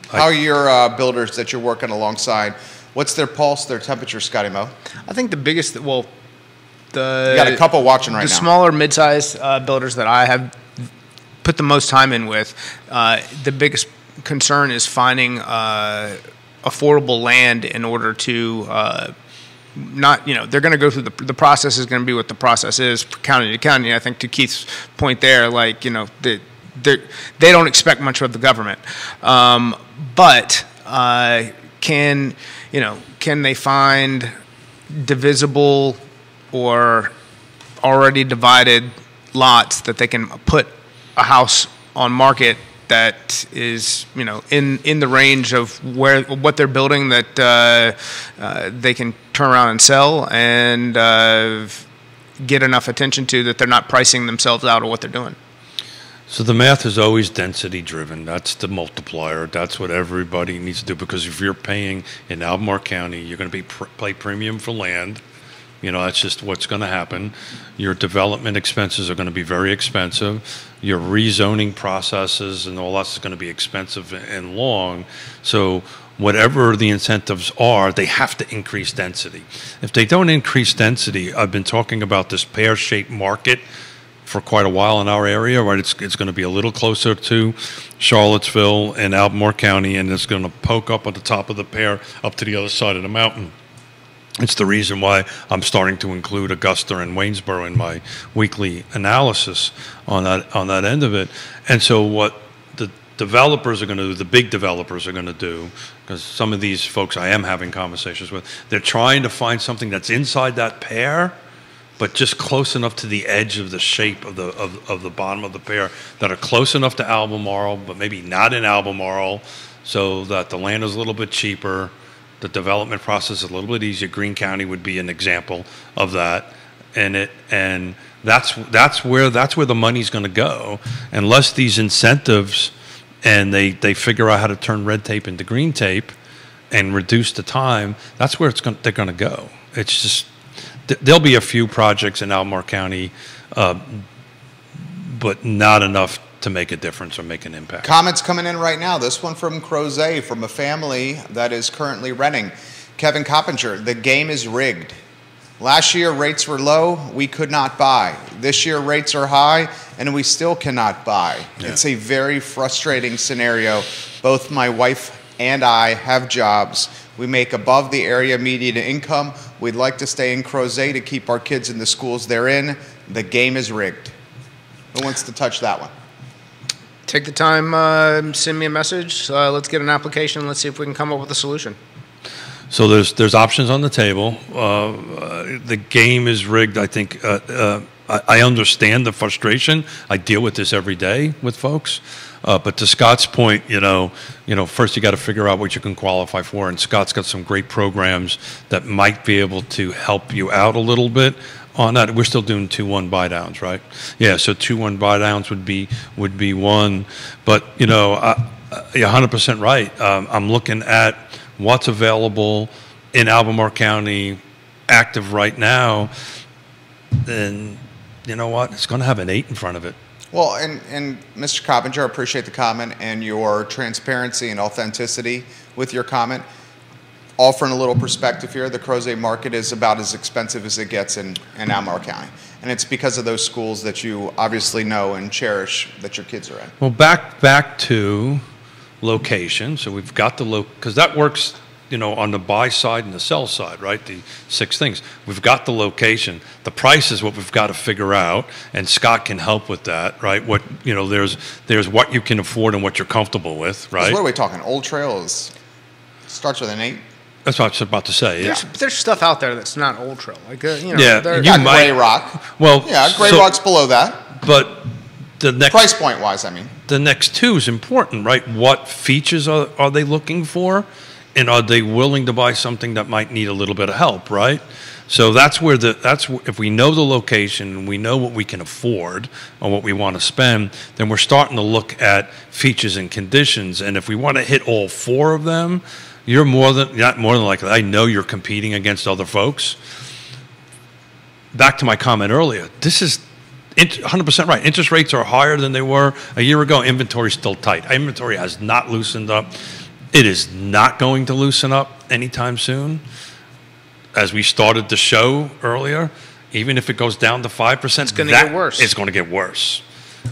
How are your uh, builders that you're working alongside? What's their pulse, their temperature, Scotty Moe? I think the biggest, well, the you got a couple watching right the now. The smaller, mid-sized uh, builders that I have put the most time in with, uh, the biggest concern is finding uh, affordable land in order to uh, not you know they're going to go through the the process is going to be what the process is county to county. I think to Keith's point there, like you know they they don't expect much of the government, um, but uh, can you know, can they find divisible or already divided lots that they can put a house on market that is you know in in the range of where what they're building that uh, uh, they can turn around and sell and uh, get enough attention to that they're not pricing themselves out of what they're doing. So the math is always density driven. That's the multiplier. That's what everybody needs to do because if you're paying in Albemarle County, you're going to be pr- pay premium for land. You know, that's just what's going to happen. Your development expenses are going to be very expensive. Your rezoning processes and all that's going to be expensive and long. So whatever the incentives are, they have to increase density. If they don't increase density, I've been talking about this pear-shaped market for quite a while in our area, right? It's, it's going to be a little closer to Charlottesville and Albemarle County, and it's going to poke up at the top of the pear up to the other side of the mountain. It's the reason why I'm starting to include Augusta and Waynesboro in my weekly analysis on that on that end of it. And so what the developers are going to do, the big developers are going to do, because some of these folks I am having conversations with, they're trying to find something that's inside that pear but just close enough to the edge of the shape of the of, of the bottom of the pear that are close enough to Albemarle, but maybe not in Albemarle, so that the land is a little bit cheaper, the development process is a little bit easier. Greene County would be an example of that, and it and that's that's where that's where the money's going to go, unless these incentives and they they figure out how to turn red tape into green tape and reduce the time. That's where it's going, they're going to go. It's just there'll be a few projects in Albemarle County, uh, but not enough to make a difference or make an impact. Comments coming in right now. This one from Crozet, from a family that is currently renting. Kevin Coppinger, the game is rigged. Last year, rates were low, we could not buy. This year, rates are high, and we still cannot buy. Yeah. It's a very frustrating scenario. Both my wife and I have jobs. We make above the area median income. We'd like to stay in Crozet to keep our kids in the schools they're in. The game is rigged. Who wants to touch that one? Take the time, uh, send me a message. Uh, let's get an application. Let's see if we can come up with a solution. So there's there's options on the table. Uh, uh, the game is rigged. I think uh, uh, I, I understand the frustration. I deal with this every day with folks. Uh, but to Scott's point, you know, you know, first you got to figure out what you can qualify for, and Scott's got some great programs that might be able to help you out a little bit on that. We're still doing two one buy downs, right? Yeah, so two one buy downs would be would be one, but you know, I, you're 100 percent right. Um, I'm looking at what's available in Albemarle County, active right now, then you know what? It's going to have an eight in front of it. Well, and, and Mr. Coppinger, I appreciate the comment and your transparency and authenticity with your comment. Offering a little perspective here, the Crozet market is about as expensive as it gets in, in Albemarle County. And it's because of those schools that you obviously know and cherish that your kids are in. Well, back back to location. So we've got the loc because that works, you know, on the buy side and the sell side, right? The six things. We've got the location. The price is what we've got to figure out, and Scott can help with that, right? What you know, there's there's what you can afford and what you're comfortable with, right? What are we talking? Old trails starts with an eight. That's what I was about to say. There's, there's stuff out there that's not Old Trail. Like, uh, you know, Yeah, there- you might- Gray Rock. Well, Yeah, Gray so- Rock's below that. But the next Price point wise, I mean. the next two is important, right? What features are, are they looking for? And are they willing to buy something that might need a little bit of help, right? So that's where the, that's, if we know the location and we know what we can afford or what we want to spend, then we're starting to look at features and conditions. And if we want to hit all four of them, you're more than, not more than likely, I know you're competing against other folks. Back to my comment earlier, this is 100% right. Interest rates are higher than they were a year ago. Inventory's still tight. Inventory has not loosened up. It is not going to loosen up anytime soon. As we started the show earlier, even if it goes down to 5%, it's gonna get worse. It's going to get worse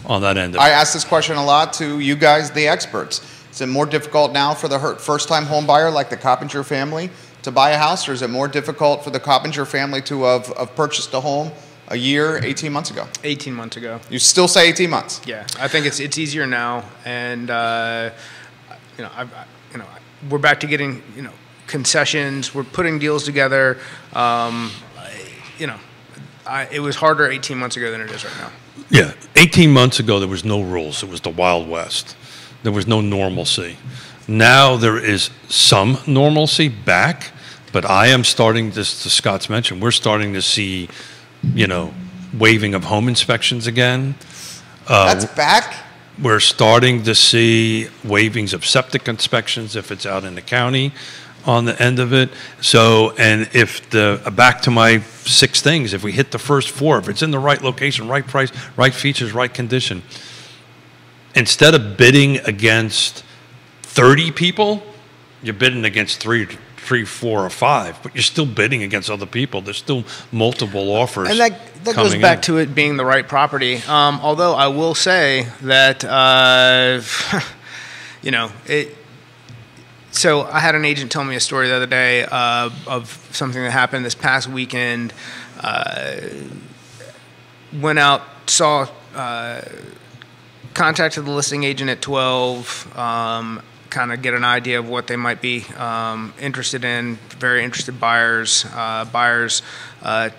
on that end. Of I ask this question a lot to you guys, the experts. Is it more difficult now for the first time home buyer like the Coppinger family to buy a house, or is it more difficult for the Coppinger family to have, have purchased a home a year, 18 months ago? 18 months ago. You still say 18 months. Yeah, I think it's it's easier now, and uh, you know, I've, I, you know, we're back to getting you know concessions. We're putting deals together. Um, you know, I, it was harder 18 months ago than it is right now. Yeah, 18 months ago, there was no rules. It was the Wild West. There was no normalcy. Now there is some normalcy back, but I am starting to, to Scott's mentioned, we're starting to see, you know, waiving of home inspections again. That's back. We're starting to see waivings of septic inspections if it's out in the county on the end of it. So, and if the, back to my six things, if we hit the first four, if it's in the right location, right price, right features, right condition, instead of bidding against 30 people, you're bidding against three, three, four, or five, but you're still bidding against other people. There's still multiple offers. And that, that goes back in. to it being the right property. Um, although I will say that, uh, you know, it. So I had an agent tell me a story the other day uh, of something that happened this past weekend. Uh, went out, saw, uh, contacted the listing agent at 12, um, kind of get an idea of what they might be um, interested in. Very interested buyers. Uh, buyers uh,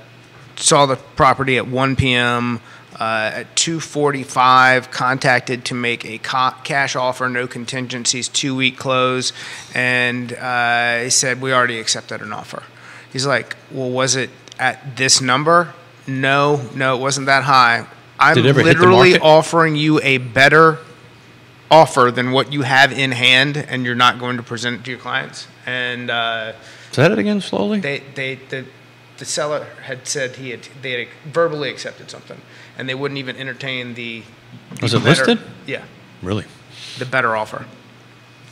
saw the property at 1 p.m. Uh, at 2:45, contacted to make a ca- cash offer, no contingencies, two-week close, and uh, he said we already accepted an offer. He's like, well, was it at this number? No, no, it wasn't that high. I'm Did it ever hit the literally offering you a better offer than what you have in hand, and you're not going to present it to your clients. And uh, Say that again slowly. they, they, the the seller had said he had they had verbally accepted something, and they wouldn't even entertain the. Was it better- listed? Yeah, Really? the better offer.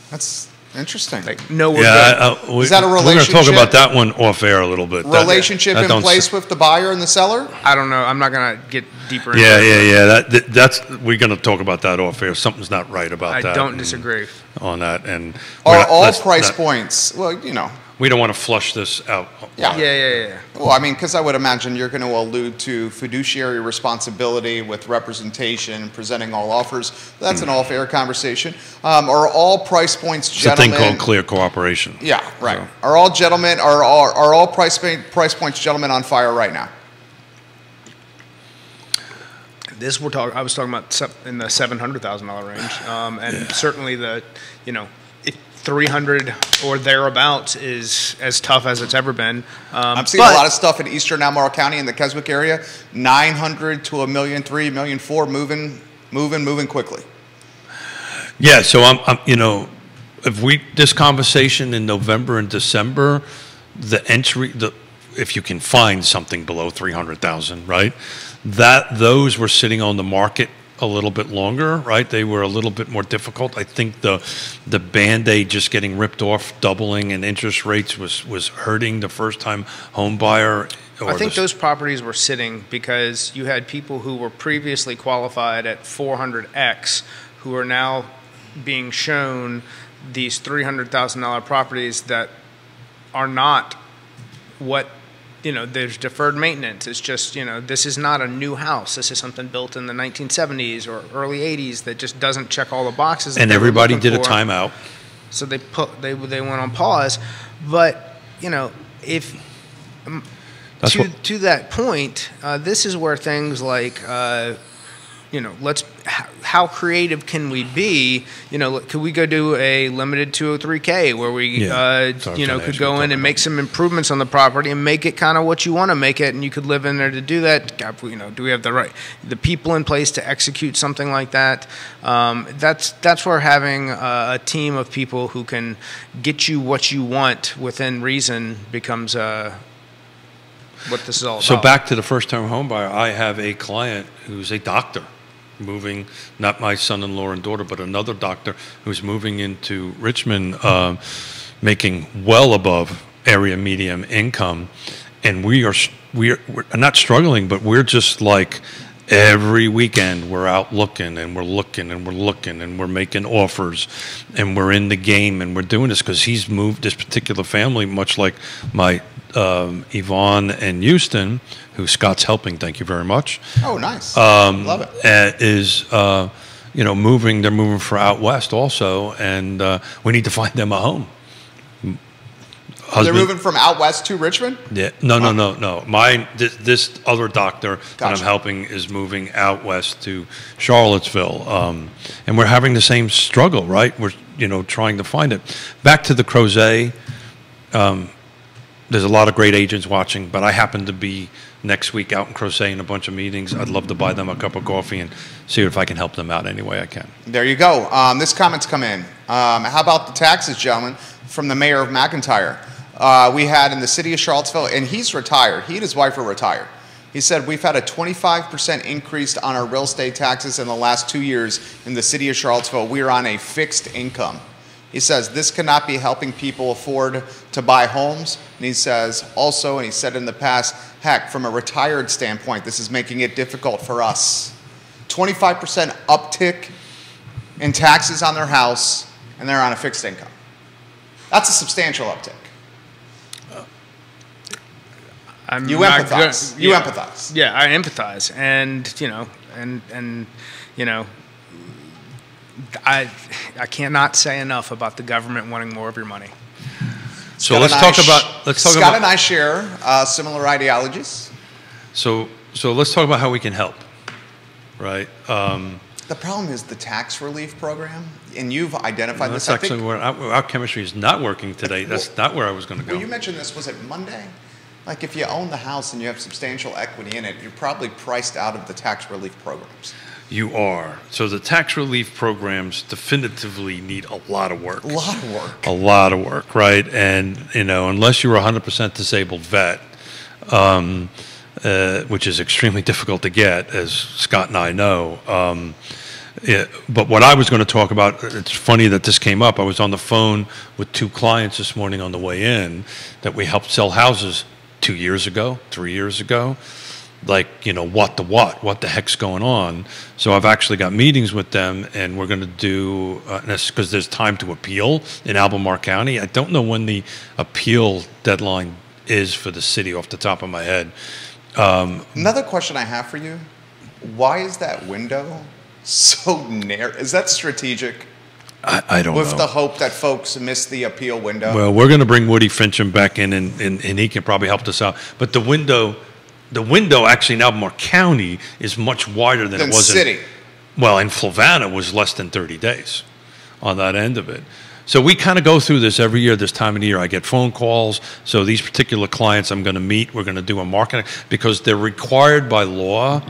That's interesting. Like no, we're Yeah, good. I, uh, we, Is that a relationship? We're going to talk about that one off air a little bit. That- Relationship that in place s- with the buyer and the seller? I don't know. I'm not gonna get deeper. into Yeah, it. yeah, yeah. That, that that's we're going to talk about that off air. Something's not right about I that. don't and- disagree. on that. And we're not- all price not- points, well, you know, We don't want to flush this out. Yeah. Yeah, yeah, yeah. well, I mean, because I would imagine you're going to allude to fiduciary responsibility with representation, and presenting all offers. That's an off-air conversation. Um, Are all price points It's a thing called clear cooperation. Yeah, right. Are all gentlemen, are, are, are all price, price points gentlemen on fire right now? This we're talking. I was talking about in the seven hundred thousand dollar range, um, and certainly the, you know, three hundred or thereabouts is as tough as it's ever been. Um, I'm seeing but- a lot of stuff in eastern Albemarle County in the Keswick area, 900 to a million three, million four, moving, moving, moving quickly. Yeah, so I'm, I'm, you know, if we this conversation in November and December, the entry, the if you can find something below three hundred thousand, right? That those were sitting on the market a little bit longer, right? They were a little bit more difficult. I think the the band aid just getting ripped off, doubling in interest rates was was hurting the first time home buyer. I think those properties were sitting because you had people who were previously qualified at 400x who are now being shown these $300,000 properties that are not what you know there's deferred maintenance. It's just you know this is not a new house. This is something built in the 1970s or early 80s that just doesn't check all the boxes and everybody did a timeout. so they put they they went on pause. But you know if That's to what- to that point uh, this is where things like uh, you know let's how, how creative can we be? You know could we go do a limited 203k where we Yeah. uh, you know could go in and make some improvements on the property and make it kind of what you want to make it and you could live in there to do that. You know do we have the right the people in place to execute something like that? Um, that's that's where having a, a team of people who can get you what you want within reason becomes uh, what this is all So about. So back to the first time homebuyer, I have a client who's a doctor moving, not my son-in-law and daughter, but another doctor who's moving into Richmond, uh, making well above area medium income. And we are, we are we're not struggling, but we're just like, every weekend we're out looking and we're looking and we're looking and we're making offers and we're in the game and we're doing this because he's moved this particular family much like my um, Yvonne and Houston who Scott's helping thank you very much Oh, nice. um, Love it. uh, is uh, you know moving they're moving for out west also and uh, we need to find them a home They're Husband- moving from out west to Richmond? yeah, no, no, no, no. Mine, this, this other doctor that I'm helping is moving out west to Charlottesville, um, and we're having the same struggle, right? We're, you know, trying to find it. Back to the Crozet. Um, there's a lot of great agents watching, but I happen to be next week out in Crozet in a bunch of meetings. I'd love to buy them a cup of coffee and see if I can help them out any way I can. There you go. Um, this comment's come in. Um, how about the taxes, gentlemen, from the mayor of McIntyre? Uh, we had in the city of Charlottesville, and he's retired. He and his wife are retired. He said, We've had a 25% increase on our real estate taxes in the last two years in the city of Charlottesville. We are on a fixed income. He says, This cannot be helping people afford to buy homes. And he says, also, and he said in the past, heck, from a retired standpoint, this is making it difficult for us. 25% uptick in taxes on their house, and they're on a fixed income. That's a substantial uptick. Uh, I'm You empathize. go- You yeah. empathize. Yeah, I empathize, and you know, and and you know, I I cannot say enough about the government wanting more of your money. So Scott let's talk about let's talk Scott about and I share uh, similar ideologies. so so let's talk about how we can help, right? Um, The problem is the tax relief program, and you've identified that's this. I actually where our, our chemistry is not working today. That's not where I was going to go. well, you mentioned this. Was it Monday? Like, if you own the house and you have substantial equity in it, you're probably priced out of the tax relief programs. You are. So the tax relief programs definitively need a lot of work. A lot of work. A lot of work, right? And, you know, unless you're a 100% disabled vet, um, uh, which is extremely difficult to get, as Scott and I know. Um, it, but what I was going to talk about, it's funny that this came up. I was on the phone with two clients this morning on the way in that we helped sell houses two years ago, three years ago. Like, you know, what the what? What the heck's going on? So I've actually got meetings with them, and we're going to do, because uh, there's time to appeal in Albemarle County. I don't know when the appeal deadline is for the city off the top of my head. Um, Another question I have for you why is that window so narrow? Is that strategic? I, I don't know. With know. the hope that folks miss the appeal window? Well, we're going to bring Woody Fincham back in, and, and, and he can probably help us out. But the window, the window actually in Albemarle County is much wider than, than it was city. In, city. well, in Fluvanna was less than 30 days on that end of it. So we kind of go through this every year. This time of the year, I get phone calls. So these particular clients, I'm going to meet. We're going to do a marketing because they're required by law.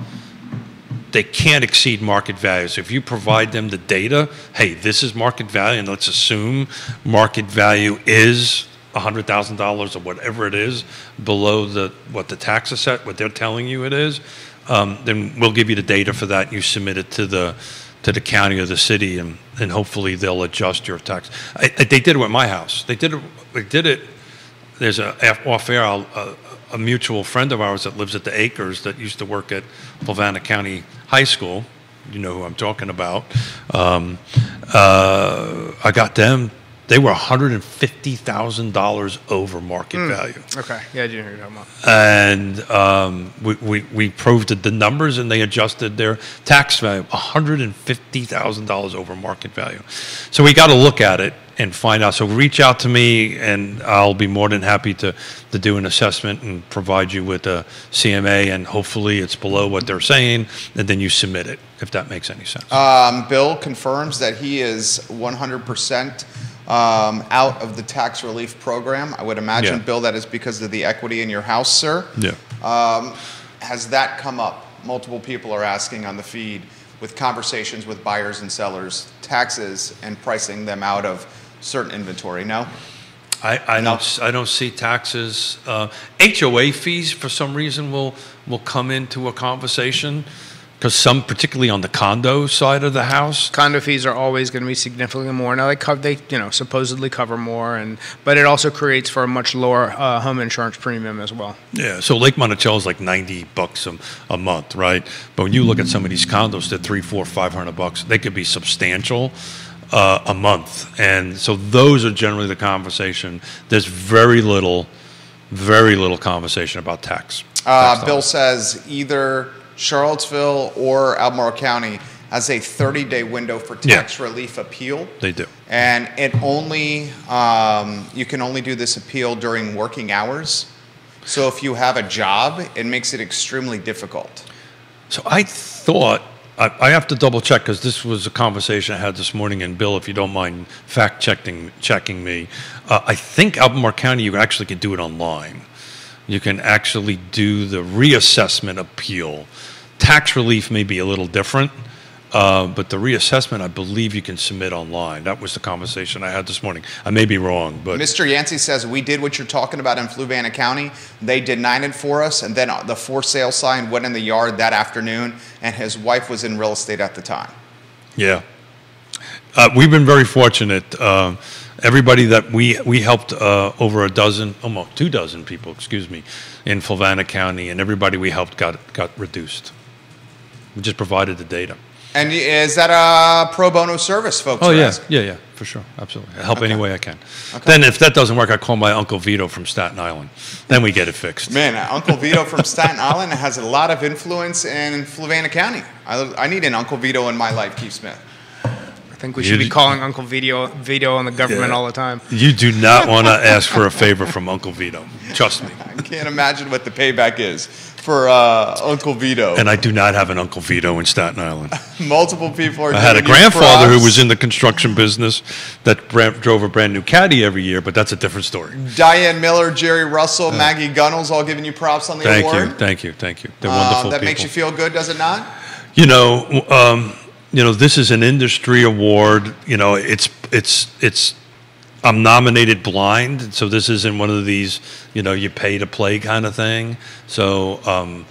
They can't exceed market value. So if you provide them the data, hey, this is market value, and let's assume market value is hundred thousand dollars or whatever it is below the what the tax is set, what they're telling you it is, um, then we'll give you the data for that. You submit it to the to the county or the city, and, and hopefully they'll adjust your tax. I, I, they did it with my house. They did it. They did it. There's a off air a, a, mutual friend of ours that lives at the Acres that used to work at Fluvanna County High School. You know who I'm talking about. Um, uh, I got them they were $150,000 over market mm. value. Okay. Yeah, I do hear you talking about. And um, we, we, we proved the numbers and they adjusted their tax value $150,000 over market value. So we got to look at it and find out. So reach out to me and I'll be more than happy to, to do an assessment and provide you with a CMA and hopefully it's below what they're saying and then you submit it if that makes any sense. Um, Bill confirms that he is 100% um, out of the tax relief program. I would imagine, yeah. Bill, that is because of the equity in your house, sir. Yeah. Um, has that come up? Multiple people are asking on the feed with conversations with buyers and sellers, taxes and pricing them out of certain inventory. No. I, I no. don't. I don't see taxes. Uh, HOA fees, for some reason, will will come into a conversation because some, particularly on the condo side of the house, condo fees are always going to be significantly more. Now they cover, they you know supposedly cover more, and but it also creates for a much lower uh, home insurance premium as well. Yeah, so Lake Monticello is like ninety bucks a, a month, right? But when you look at some of these condos, they're three, four, five hundred bucks. They could be substantial. Uh, a month, and so those are generally the conversation. There's very little, very little conversation about tax. Uh, tax Bill says either Charlottesville or Albemarle County has a 30 day window for tax yeah. relief appeal. They do. And it only, um, you can only do this appeal during working hours. So if you have a job, it makes it extremely difficult. So I thought, I, I have to double check because this was a conversation I had this morning. And Bill, if you don't mind fact checking, checking me, uh, I think Albemarle County, you actually can do it online. You can actually do the reassessment appeal Tax relief may be a little different, uh, but the reassessment, I believe you can submit online. That was the conversation I had this morning. I may be wrong, but Mr. Yancey says we did what you're talking about in Fluvanna County. They denied it for us, and then the for sale sign went in the yard that afternoon, and his wife was in real estate at the time. Yeah, uh, we've been very fortunate. Uh, everybody that we we helped uh, over a dozen, almost two dozen people, excuse me, in Fluvanna County, and everybody we helped got got reduced. We just provided the data. And is that a pro bono service, folks? Oh, yeah, yeah, yeah, for sure. Absolutely. I help okay. any way I can. Okay. Then, if that doesn't work, I call my Uncle Vito from Staten Island. Then we get it fixed. Man, uh, Uncle Vito from Staten Island has a lot of influence in Fluvanna County. I, I need an Uncle Vito in my life, Keith Smith. I think we should be calling Uncle Vito, Vito on the government yeah. all the time. You do not want to ask for a favor from Uncle Vito. Trust me. I can't imagine what the payback is for uh, Uncle Vito. And I do not have an Uncle Vito in Staten Island. Multiple people are. I had a grandfather who was in the construction business that drove a brand new caddy every year, but that's a different story. Diane Miller, Jerry Russell, uh, Maggie Gunnels, all giving you props on the thank award. You, thank you, thank you. They're uh, wonderful. That people. makes you feel good, does it not? You know. Um, you know, this is an industry award. You know, it's it's it's I'm nominated blind, so this isn't one of these, you know, you pay to play kind of thing. So, um,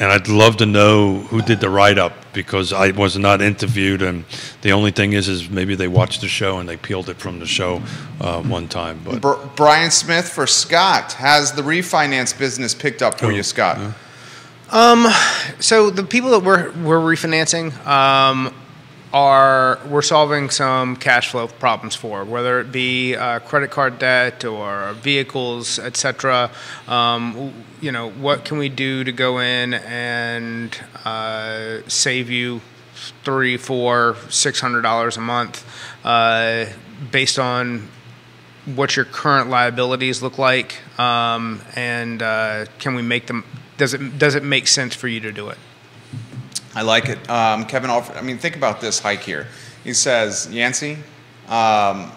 and I'd love to know who did the write up because I was not interviewed, and the only thing is, is maybe they watched the show and they peeled it from the show uh, one time. But Br- Brian Smith for Scott has the refinance business picked up for Oh, you, Scott. Um, So the people that we're we're refinancing um, are we're solving some cash flow problems for, whether it be uh, credit card debt or vehicles, etc. Um, you know, what can we do to go in and uh, save you three, four, six hundred dollars a month, uh, based on what your current liabilities look like, um, and uh, can we make them? Does it does it make sense for you to do it? I like it. Um, Kevin I mean, think about this hike here. He says, Yancey, um,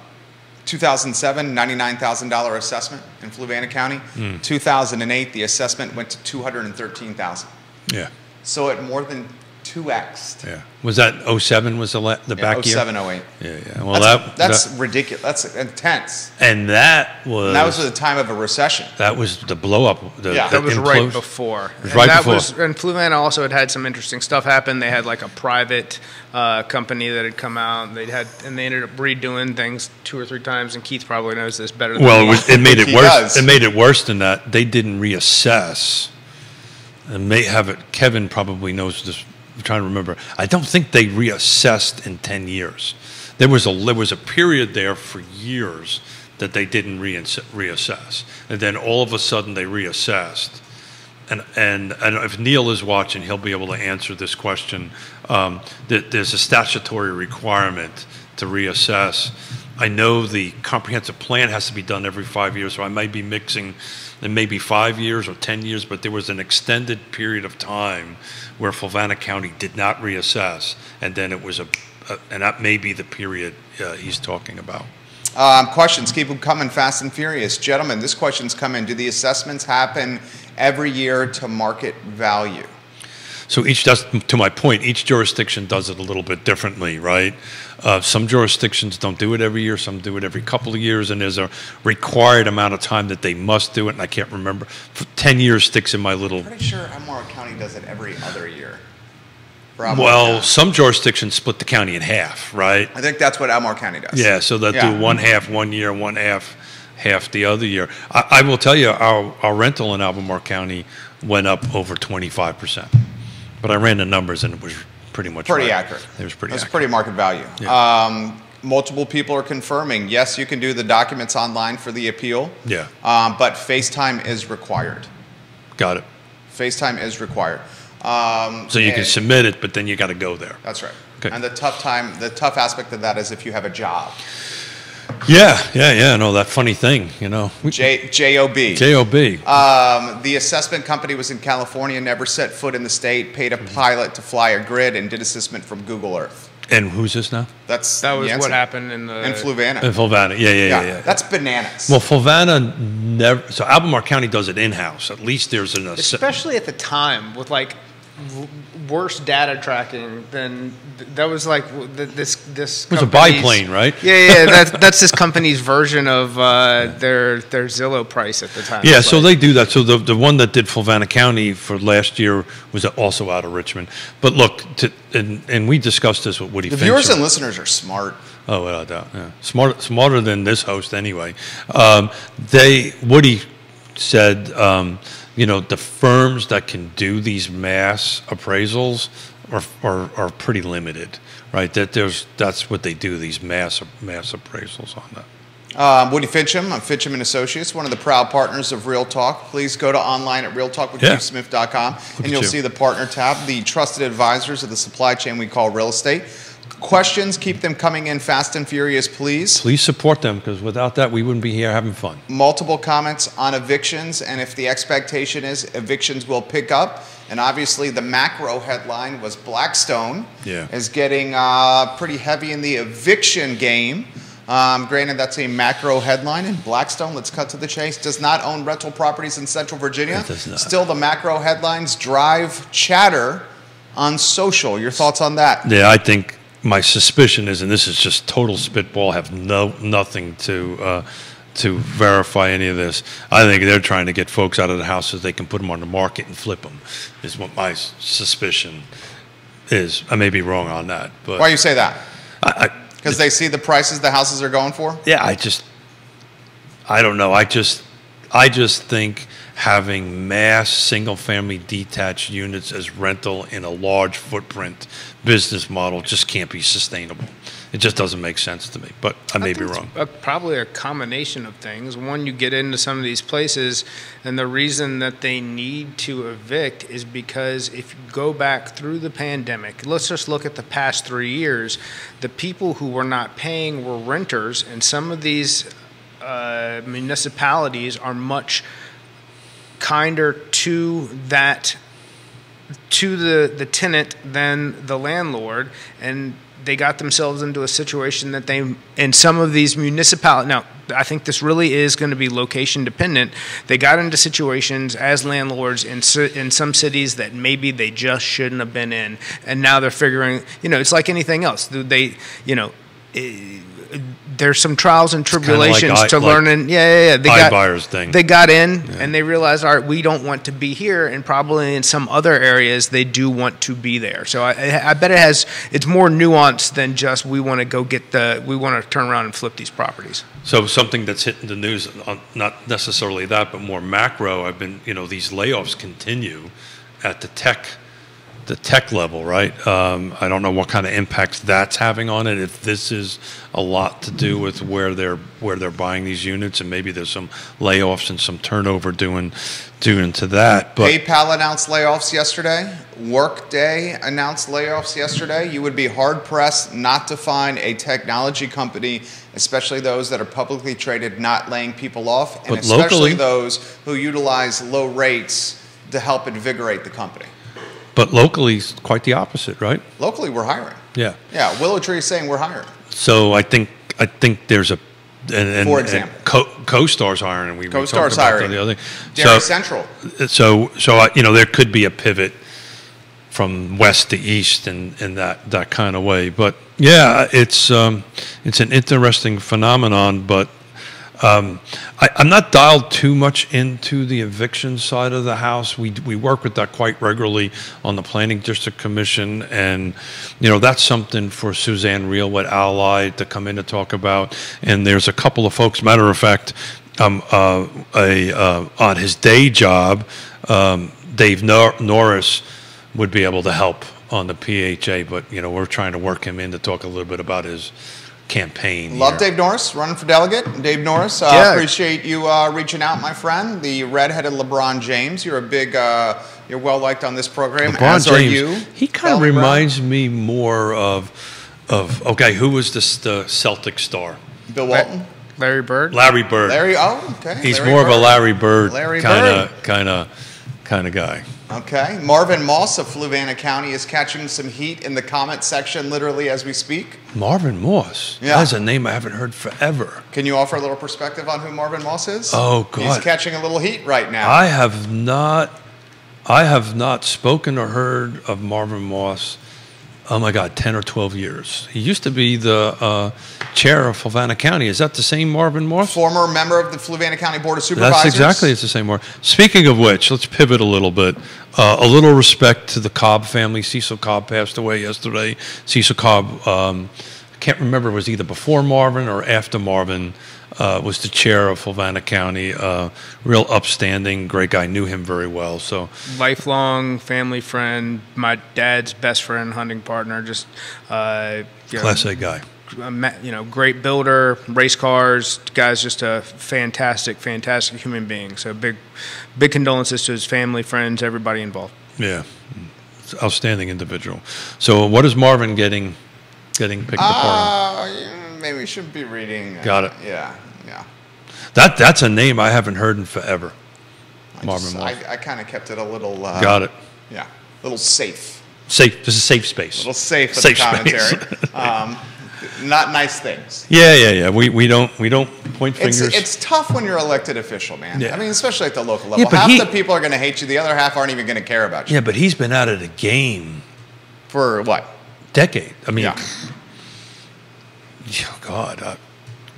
2007, $99,000 assessment in Fluvanna County. Hmm. 2008, the assessment went to 213000 yeah, So it more than 2x. yeah. Was that 07 was the, la- the back year? 07, 08. Yeah, yeah. Well, That's, that, that's that- ridiculous. That's intense. and that was And that was at the time of a recession. that was the blow up. The, Yeah. the That was right implosion. before. was and right that before. was and Fluvanna also had had some interesting stuff happen. They had like a private uh, company that had come out. They had and they ended up redoing things two or three times. And Keith probably knows this better. than Well, it, was, it made it worse. does. It made it worse than that. They didn't reassess, and may have it. Kevin probably knows this. I'm trying to remember. I don't think they reassessed in ten years. There was a there was a period there for years that they didn't reass- reassess, and then all of a sudden they reassessed. And, and and if Neil is watching, he'll be able to answer this question. Um, that there's a statutory requirement to reassess. I know the comprehensive plan has to be done every five years, so I might be mixing. It maybe five years or ten years, but there was an extended period of time where Fluvanna County did not reassess, and then it was a, a and that may be the period uh, he's talking about. Um, questions keep them coming fast and furious. Gentlemen, this question's coming. Do the assessments happen every year to market value? So each does, to my point, each jurisdiction does it a little bit differently, right? Uh, some jurisdictions don't do it every year, some do it every couple of years, and there's a required amount of time that they must do it, and I can't remember. For 10 years sticks in my little. I'm pretty sure Albemarle County does it every other year. Albemarle Well, County. some jurisdictions split the county in half, right? I think that's what Albemarle County does. Yeah, so they'll Yeah. do one half one year, one half half the other year. I, I will tell you, our, our rental in Albemarle County went up over 25%. But I ran the numbers and it was pretty much Pretty right. accurate. It was pretty That's pretty market value. Um, multiple people are confirming. Yes, you can do the documents online for the appeal. Yeah. Um, but FaceTime is required. Got it. FaceTime is required. Um, So you can submit it, but then you got to go there. That's right. Okay. And the tough time, the tough aspect of that is if you have a job. Yeah, yeah, yeah. No, that funny thing, you know. We- J J O B. J-O-B. Um, the assessment company was in California, never set foot in the state, paid a Mm-hmm. pilot to fly a grid, and did assessment from Google Earth. and who's this now? That's that was Yancey. what happened in the in Fluvanna. In Fluvanna. Yeah, yeah, yeah, yeah, yeah. that's bananas. well, Fluvanna never. So Albemarle County does it in-house. At least there's an. ass- especially at the time with like w- worse data tracking than that was like this this It was a biplane, right? Yeah, yeah, that's that's this company's version of uh, their their Zillow price at the time. Yeah, so like- they do that. So the, the one that did Fluvanna County for last year was also out of Richmond. But look, to, and, and we discussed this with Woody the Fincher. viewers and listeners are smart. Oh, without a doubt. Yeah. Smart, smarter than this host, anyway. Um, they Woody said, um, you know, the firms that can do these mass appraisals are, are, are pretty limited, right? That there's that's what they do these mass mass appraisals on that. Um, Woody Fincham, I'm Fincham and Associates, one of the proud partners of Real Talk. Please go to online at realtalkwithkeithsmith.com and you'll you. see the partner tab, the trusted advisors of the supply chain we call real estate. Questions, keep them coming in fast and furious, please. Please support them because without that, we wouldn't be here having fun. multiple comments on evictions, and if the expectation is evictions will pick up, and obviously the macro headline was Blackstone Yeah. is getting uh, pretty heavy in the eviction game. Um, granted, that's a macro headline, and Blackstone, let's cut to the chase, does not own rental properties in Central Virginia. It does not. Still, the macro headlines drive chatter on social. Your thoughts on that? Yeah, I think my suspicion is, and this is just total spitball, have no nothing to uh, to verify any of this. I think they're trying to get folks out of the house so they can put them on the market and flip them. Is what my suspicion is. I may be wrong on that, but Why you say that? Because they see the prices the houses are going for? yeah, I just, I don't know. I just, I just think having mass single-family detached units as rental in a large footprint business model just can't be sustainable. It just doesn't make sense to me. But I may I be wrong. a- probably a combination of things. One, you get into some of these places, and the reason that they need to evict is because if you go back through the pandemic, let's just look at the past three years, the people who were not paying were renters, and some of these uh, municipalities are much kinder to that to the, the tenant than the landlord, and they got themselves into a situation that they, in some of these municipalities, now, I think this really is going to be location dependent. They got into situations as landlords in, in some cities that maybe they just shouldn't have been in, and now they're figuring, you know, it's like anything else. They, you know, eh, there's some trials and kinda like tribulations I- to like learning. Yeah, yeah, yeah. They got, iBuyers thing. They got in and they realized, all right, we don't want to be here, and probably in some other areas they do want to be there. So I, I bet it has it's more nuanced than just we want to go get the we want to turn around and flip these properties. So something that's hitting the news, not necessarily that, but more macro. I've been, you know, these layoffs continue at the tech, the tech level, right? Um, I don't know what kind of impacts that's having on it. If this is a lot to do with where they're where they're buying these units, and maybe there's some layoffs and some turnover doing doing to that. But PayPal announced layoffs yesterday. Workday announced layoffs yesterday. You would be hard pressed not to find a technology company, especially those that are publicly traded, not laying people off, and But especially locally- those who utilize low rates to help invigorate the company. But locally, it's quite the opposite, right? Locally, we're hiring. Yeah. Yeah, WillowTree is saying we're hiring. So I think I think there's a and, and, For and example. Co- CoStar's hiring, and we CoStar's hiring. the other. Dairy So, Central. so so uh, you know there could be a pivot from west to east in, in that that kind of way. But yeah, it's um, it's an interesting phenomenon. But um, I, I'm not dialed too much into the eviction side of the house. We we work with that quite regularly on the Planning District Commission, and you know that's something for Suzanne Real with Ally to come in to talk about. And there's a couple of folks. Matter of fact, um, uh, a uh, on his day job, um, Dave Nor- Norris would be able to help on the PHA, but you know we're trying to work him in to talk a little bit about his campaign. Love here. Dave Norris running for delegate. Dave Norris, uh, Yeah. appreciate you uh, reaching out, my friend. The redheaded LeBron James. You're a big, uh, you're well liked on this program. LeBron as are you. he kind of Belly Brown. reminds me more of of okay, who was this the Celtic star? Bill Walton. Larry Bird. Larry Bird. Larry. Oh, okay. He's Larry more of a Larry Bird Larry kind of kind of kind of guy. Okay. Marvin Moss of Fluvanna County is catching some heat in the comment section, literally as we speak. Marvin Moss. Yeah. That's a name I haven't heard forever. Can you offer a little perspective on who Marvin Moss is? Oh, God. He's catching a little heat right now. I have not I have not spoken or heard of Marvin Moss. Oh my God, ten or twelve years. He used to be the uh, chair of Fluvanna County. Is that the same Marvin Moss? Former member of the Fluvanna County Board of Supervisors. That's exactly it's the same word. Speaking of which, let's pivot a little bit. Uh, a little respect to the Cobb family. Cecil Cobb passed away yesterday. Cecil Cobb, um, I can't remember, was either before Marvin or after Marvin. Uh, was the chair of Fluvanna County. Uh, real upstanding, great guy. Knew him very well. So lifelong family friend, my dad's best friend, hunting partner, just uh, you know, class A guy. you know, great builder, race cars. Guy's just a fantastic, fantastic human being. So big, big condolences to his family, friends, everybody involved. Yeah, It's an outstanding individual. So what is Marvin getting getting picked apart? on? Uh, yeah, maybe we should be reading. uh, Got it. Yeah, yeah. That that's a name I haven't heard in forever. I Marvin just- Moss. I, I kind of kept it a little. Uh, Got it. Yeah, a little safe. Safe. This is safe space. A little safe with Safe the commentary. space. um, not nice things. Yeah, yeah, yeah. We we don't we don't point fingers. it's tough when you're elected official, man. Yeah. I mean, especially at the local level. but half he- the people are going to hate you. The other half aren't even going to care about you. yeah, but he's been out of the game For what? decade. I mean, Yeah. yeah, God, uh,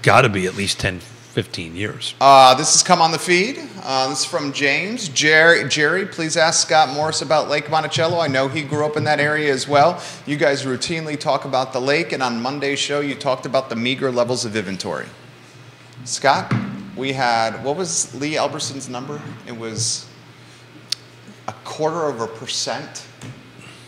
got to be at least 10, 15 years. Uh, this has come on the feed. Uh, this is from James. Jerry, Jerry, please ask Scott Morris about Lake Monticello. I know he grew up in that area as well. You guys routinely talk about the lake, and on Monday's show, you talked about the meager levels of inventory. Scott, we had, what was Lee Elberson's number? It was a quarter of a percent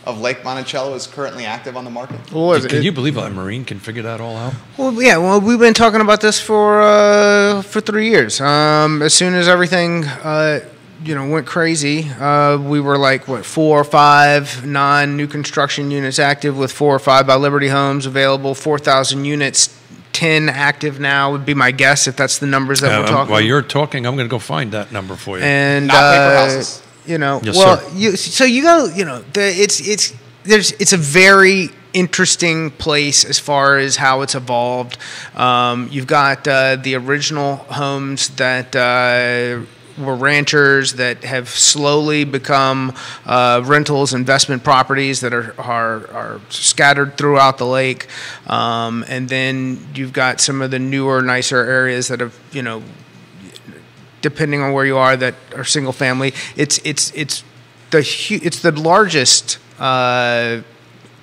of Lake Monticello is currently active on the market. What was Can it? you believe a Marine can figure that all out? Well, yeah. Well, we've been talking about this for uh, for three years. Um, as soon as everything, uh, you know, went crazy, uh, we were like what four or five non new construction units active, with four or five by Liberty Homes available, four thousand units. 10 active now would be my guess if that's the numbers that Uh, we're talking while you're talking, I'm going to go find that number for you. and Not paper uh, houses. You know Yes, well sir. you so you go you know the, it's it's there's it's a very interesting place as far as how it's evolved um, you've got uh, the original homes that uh, were ranchers that have slowly become uh, rentals, investment properties that are, are, are scattered throughout the lake. Um, and then you've got some of the newer, nicer areas that have, you know, depending on where you are, that are single family. It's it's it's the hu- it's the largest uh,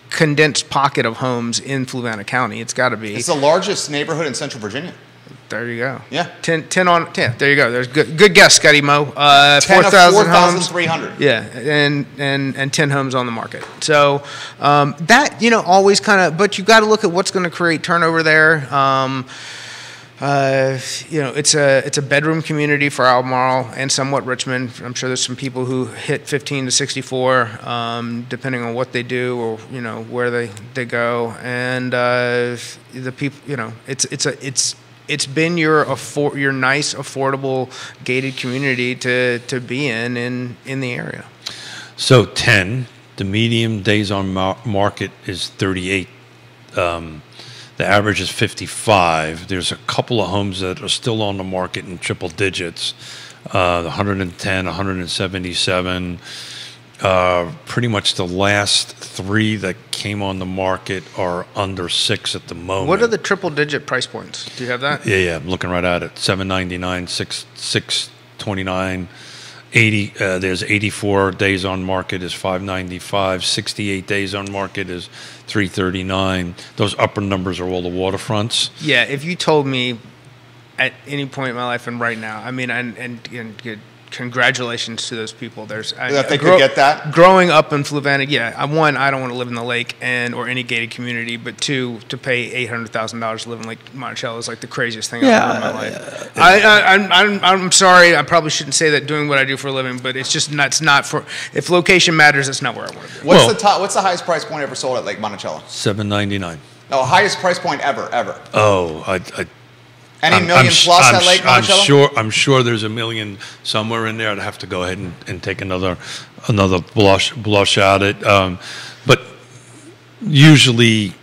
condensed pocket of homes in Fluvanna County. It's got to be. It's the largest neighborhood in Central Virginia. There you go. Yeah. 10, 10 on 10. There you go. There's good good guess, Scotty Moe. Uh, 10 of 4,000 homes. 4,300. Yeah, and and and 10 homes on the market. So um, that you know always kind of, but you got to look at what's going to create turnover there. Um, uh, you know, it's a it's a bedroom community for Albemarle and somewhat Richmond. I'm sure there's some people who hit 15 to 64, um, depending on what they do or you know where they, they go. And uh, the people, you know, it's it's a it's it's been your affor- your nice affordable gated community to to be in in in the area. So 10, the medium days on mar- market is 38. Um, the average is 55. There's a couple of homes that are still on the market in triple digits. Uh, 110, 177. Uh, pretty much the last three that came on the market are under six at the moment. What are the triple digit price points? Do you have that? Yeah, yeah, I'm looking right at it. 799, 6, 629, 80, uh, there's 84 days on market is 595, 68 days on market is 339. Those upper numbers are all the waterfronts. Yeah, if you told me at any point in my life and right now, I mean, and and, and good, congratulations to those people. There's I, That they could get that? growing up in Fluvanna. Yeah, I, one, I don't want to live in the lake and or any gated community, but two, to pay eight hundred thousand dollars to live in Lake Monticello is like the craziest thing Yeah, I've ever in my life. Uh, I, I, I'm, I'm I'm sorry, I probably shouldn't say that doing what I do for a living, but it's just not, it's not for if location matters, that's not where I want to be. What's Well- the top, What's the highest price point ever sold at Lake Monticello? 799. No, highest price point ever, ever. Oh, I, I Any I'm- 1000000 I'm plus I'm at Lake sh- I'm sure. I'm sure there's a million somewhere in there. I'd have to go ahead and, and take another another blush blush at it. Um, but usually,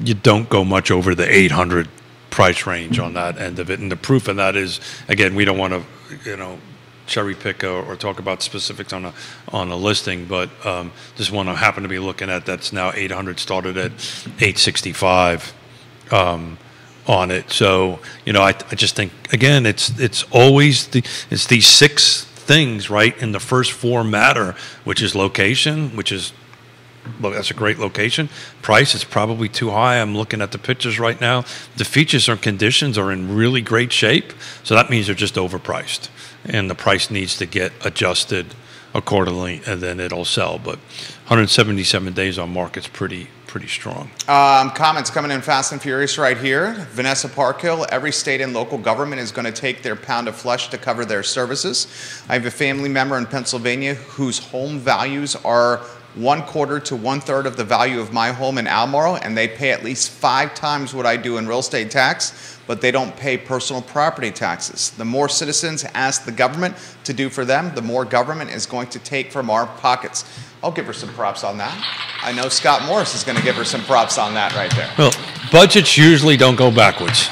you don't go much over the 800 price range on that end of it. And the proof of that is, again, we don't want to, you know, cherry pick or, or talk about specifics on a on a listing, but um, this one I happen to be looking at that's now 800 started at 865 um, on it. So you know, I, I just think again, it's it's always the it's these six things right in the first four matter, which is location, which is that's a great location. Price is probably too high. I'm looking at the pictures right now. The features and conditions are in really great shape, so that means they're just overpriced, and the price needs to get adjusted accordingly, and then it'll sell. But 177 days on market's pretty pretty strong. Um, comments coming in fast and furious right here. Vanessa Parkhill, every state and local government is going to take their pound of flesh to cover their services. I have a family member in Pennsylvania whose home values are one quarter to one third of the value of my home in Albemarle, and they pay at least five times what I do in real estate tax, but they don't pay personal property taxes. The more citizens ask the government to do for them, the more government is going to take from our pockets. I'll give her some props on that. I know Scott Morris is going to give her some props on that right there. Well, budgets usually don't go backwards.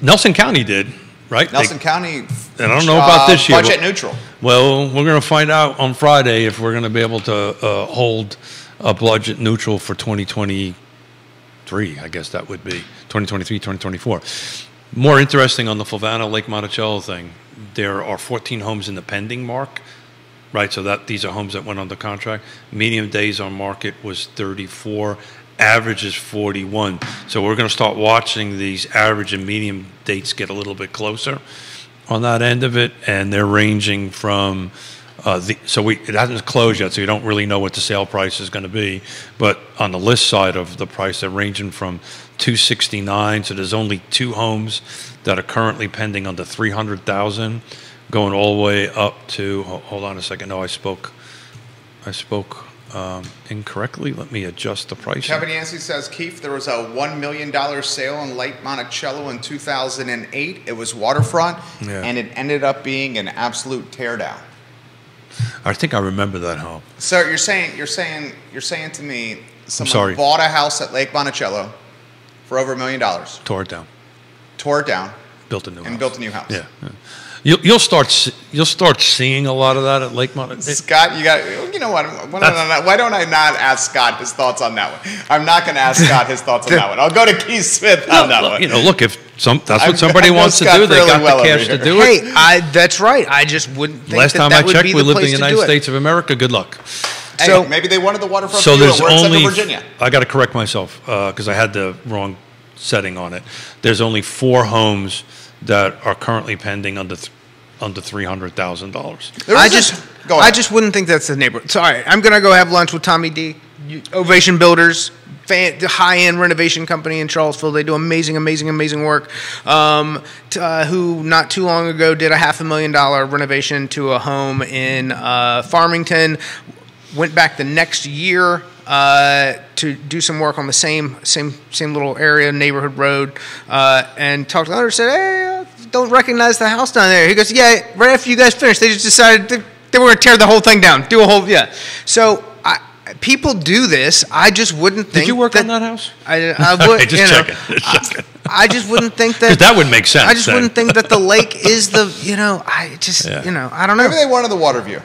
Nelson County did, right? Nelson They- County. And I don't know about this year, Budget neutral. Well, we're going to find out on Friday if we're going to be able to uh, hold a budget neutral for 2023, I guess that would be 2023, 2024. More interesting on the Fluvanna Lake Monticello thing, there are 14 homes in the pending mark, right? So that these are homes that went under contract. Medium days on market was 34, average is 41. So we're going to start watching these average and medium dates get a little bit closer on that end of it, and they're ranging from uh, the, so we, it hasn't closed yet, so you don't really know what the sale price is going to be. But on the list side of the price, they're ranging from 269. So there's only two homes that are currently pending under 300,000, going all the way up to. Hold on a second. No, I spoke. I spoke um, incorrectly. Let me adjust the price. Kevin Yancey says, Keith, there was a $1 million sale in Lake Monticello in 2008. It was waterfront, Yeah. and it ended up being an absolute teardown. I think I remember that home. So you're saying you're saying you're saying to me someone sorry. bought a house at Lake Monticello for over a million dollars, Tore it down. tore it down, Built a new and house. built a new house. Yeah. yeah. You'll, you'll start you'll start seeing a lot of that at Lake Mont. Scott, you got you know what? Why don't, I not, why don't I not ask Scott his thoughts on that one? I'm not going to ask Scott his thoughts on that one. I'll go to Keith Smith on that Look, one. you know, look if some that's what somebody I know wants to Scott do, they got well the cash to do it. Hey, I, that's right. I just wouldn't think Last that time that I would checked, we the lived in the United. States of America. Good luck. Hey, So- maybe they wanted the waterfront So view. there's We're only Virginia. I got to correct myself uh, because I had the wrong setting on it. There's only four homes that are currently pending under th- under three hundred thousand dollars. I just, this- go I just wouldn't think that's the neighborhood. Sorry, I'm gonna go have lunch with Tommy D, Ovation Builders, fan, the high-end renovation company in Charlottesville. They do amazing, amazing, amazing work. Um, t- uh, who not too long ago did a half a million dollar renovation to a home in uh, Farmington. Went back the next year uh, to do some work on the same same same little area, neighborhood road, uh, and talked to the owner. Said, "Hey, don't recognize the house down there." He goes, "Yeah, right after you guys finished, they just decided they, they were going to tear the whole thing down, do a whole yeah." So I, people do this. I just wouldn't think. Did you work on that house? I, I would. Just you know, checking, just checking. I, I just wouldn't think that. that wouldn't make sense I just then. wouldn't think that the lake is the. You know, I just. Yeah. You know, I don't know. Maybe they wanted the water view.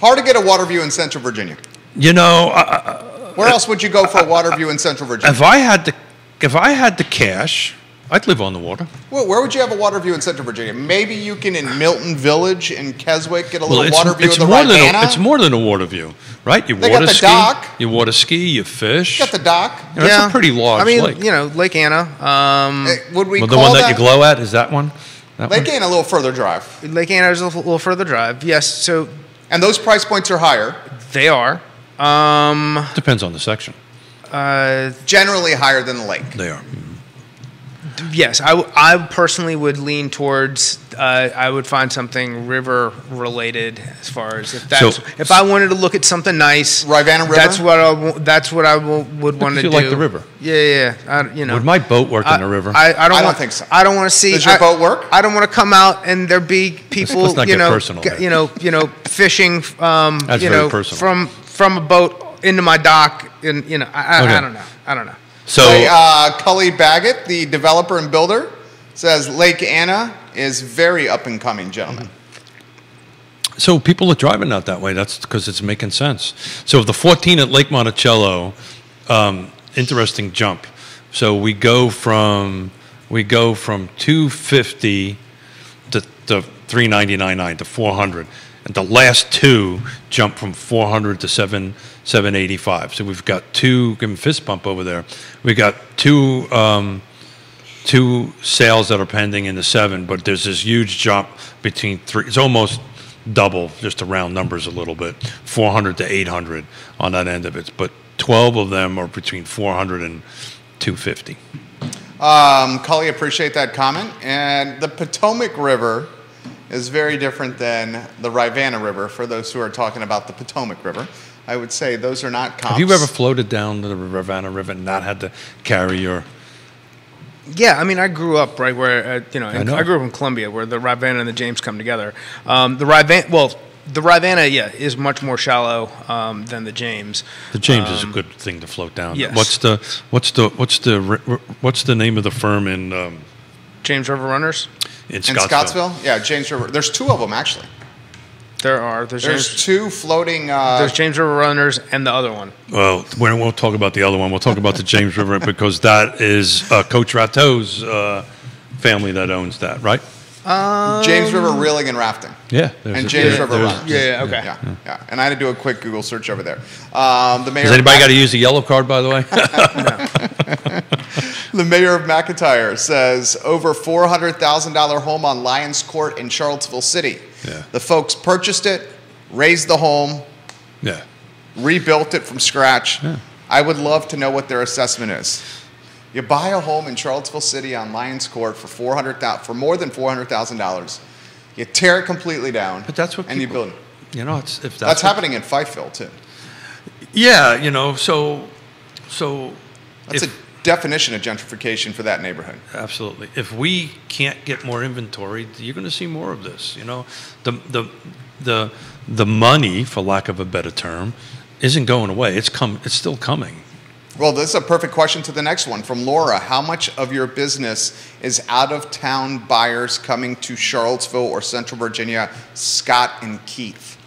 Hard to get a water view in Central Virginia. You know, I, I- Where else would you go for a water view in Central Virginia? if I had the if I had the cash, I'd live on the water. Where, where would you have a water view in Central Virginia? Maybe you can in Milton Village in Keswick get a little it's, water view it's of the more than Rivanna. a, it's more than a water view, right? You They got water the ski, dock. you water ski, you fish. got the dock. You know, That's a pretty large I mean, lake. you know, Lake Anna. Um, Would we well, the call one that, that, you glow at is that one. That Lake one? Anna a little further drive, Lake Anna is a little, little further drive. Yes, so and those price points are higher, they are. Um, Depends on the section. uh, generally higher than the lake. They are. Yes, I, w- I personally would lean towards. Uh, I would find something river related as far as if that's So- if I wanted to look at something nice. Rivanna River? That's what I w- that's what I w- would want to you do. like the river. Yeah, yeah. yeah. I, you know, Would my boat work I, in the river? I, I don't. I don't want, think so. I don't want to see. Does your I- boat work? I don't want to come out and there be people, let's not you get know, personal g- you know, you know, fishing, um, That's you very know, personal. from from a boat into my dock, and you know, I, I, Okay. I don't know, I don't know. So uh, Cully Baggett, the developer and builder, says Lake Anna is very up and coming, gentlemen. So people are driving out that way. That's because it's making sense. So the 14 at Lake Monticello, um, interesting jump. So we go from we go from 250 to, to 399.9 to 400, and the last two jump from 400 to 7 785. So we've got two. Give him fist bump over there. We've got two. Um, two sales that are pending in the seven, but there's this huge jump between three. It's almost double, just to round numbers a little bit, 400 to 800 on that end of it. But 12 of them are between 400 and 250. Um, Cully, appreciate that comment. And the Potomac River is very different than the Rivanna River. For those who are talking about the Potomac River, I would say those are not comps. Have you ever floated down the Rivanna River and not had to carry your? Yeah, I mean, I grew up right where uh, you know, I know. I grew up in Columbia, where the Rivanna and the James come together. Um, the Rivanna, well, the Rivanna, yeah, is much more shallow um, than the James. The James is a good thing to float down. Um, yes. What's the what's the what's the what's the name of the firm in um, James River Runners. in in Scottsville? Scottsville? Yeah, James River. There's two of them actually. There are. There's, There's James, two floating. Uh, there's James River Runners and the other one. Well, we won't talk about the other one. We'll talk about the James River because that is uh, Coach Rateau's uh, family that owns that, right? James River Reeling and Rafting. Yeah. And James yeah, River Runners. Yeah, yeah, okay. Yeah, yeah. And I had to do a quick Google search over there. Um, the mayor. Has anybody got to use the yellow card, by the way? The mayor of McIntyre says over $400,000 home on Lions Court in Charlottesville City. Yeah. The folks purchased it, raised the home, yeah. rebuilt it from scratch. Yeah. I would love to know what their assessment is. You buy a home in Charlottesville City on Lions Court for 400,000 for more than $400,000. You tear it completely down. But that's what and you build it. You know, it's, if that's, That's what- happening in Fifeville too. Yeah, you know, so so That's if, a definition of gentrification for that neighborhood. absolutely. If we can't get more inventory, you're going to see more of this. You know, the the the the money, for lack of a better term, isn't going away. It's come. It's still coming. Well, this is a perfect question to the next one from Laura. How much of your business is out of town buyers coming to Charlottesville or Central Virginia, Scott and Keith?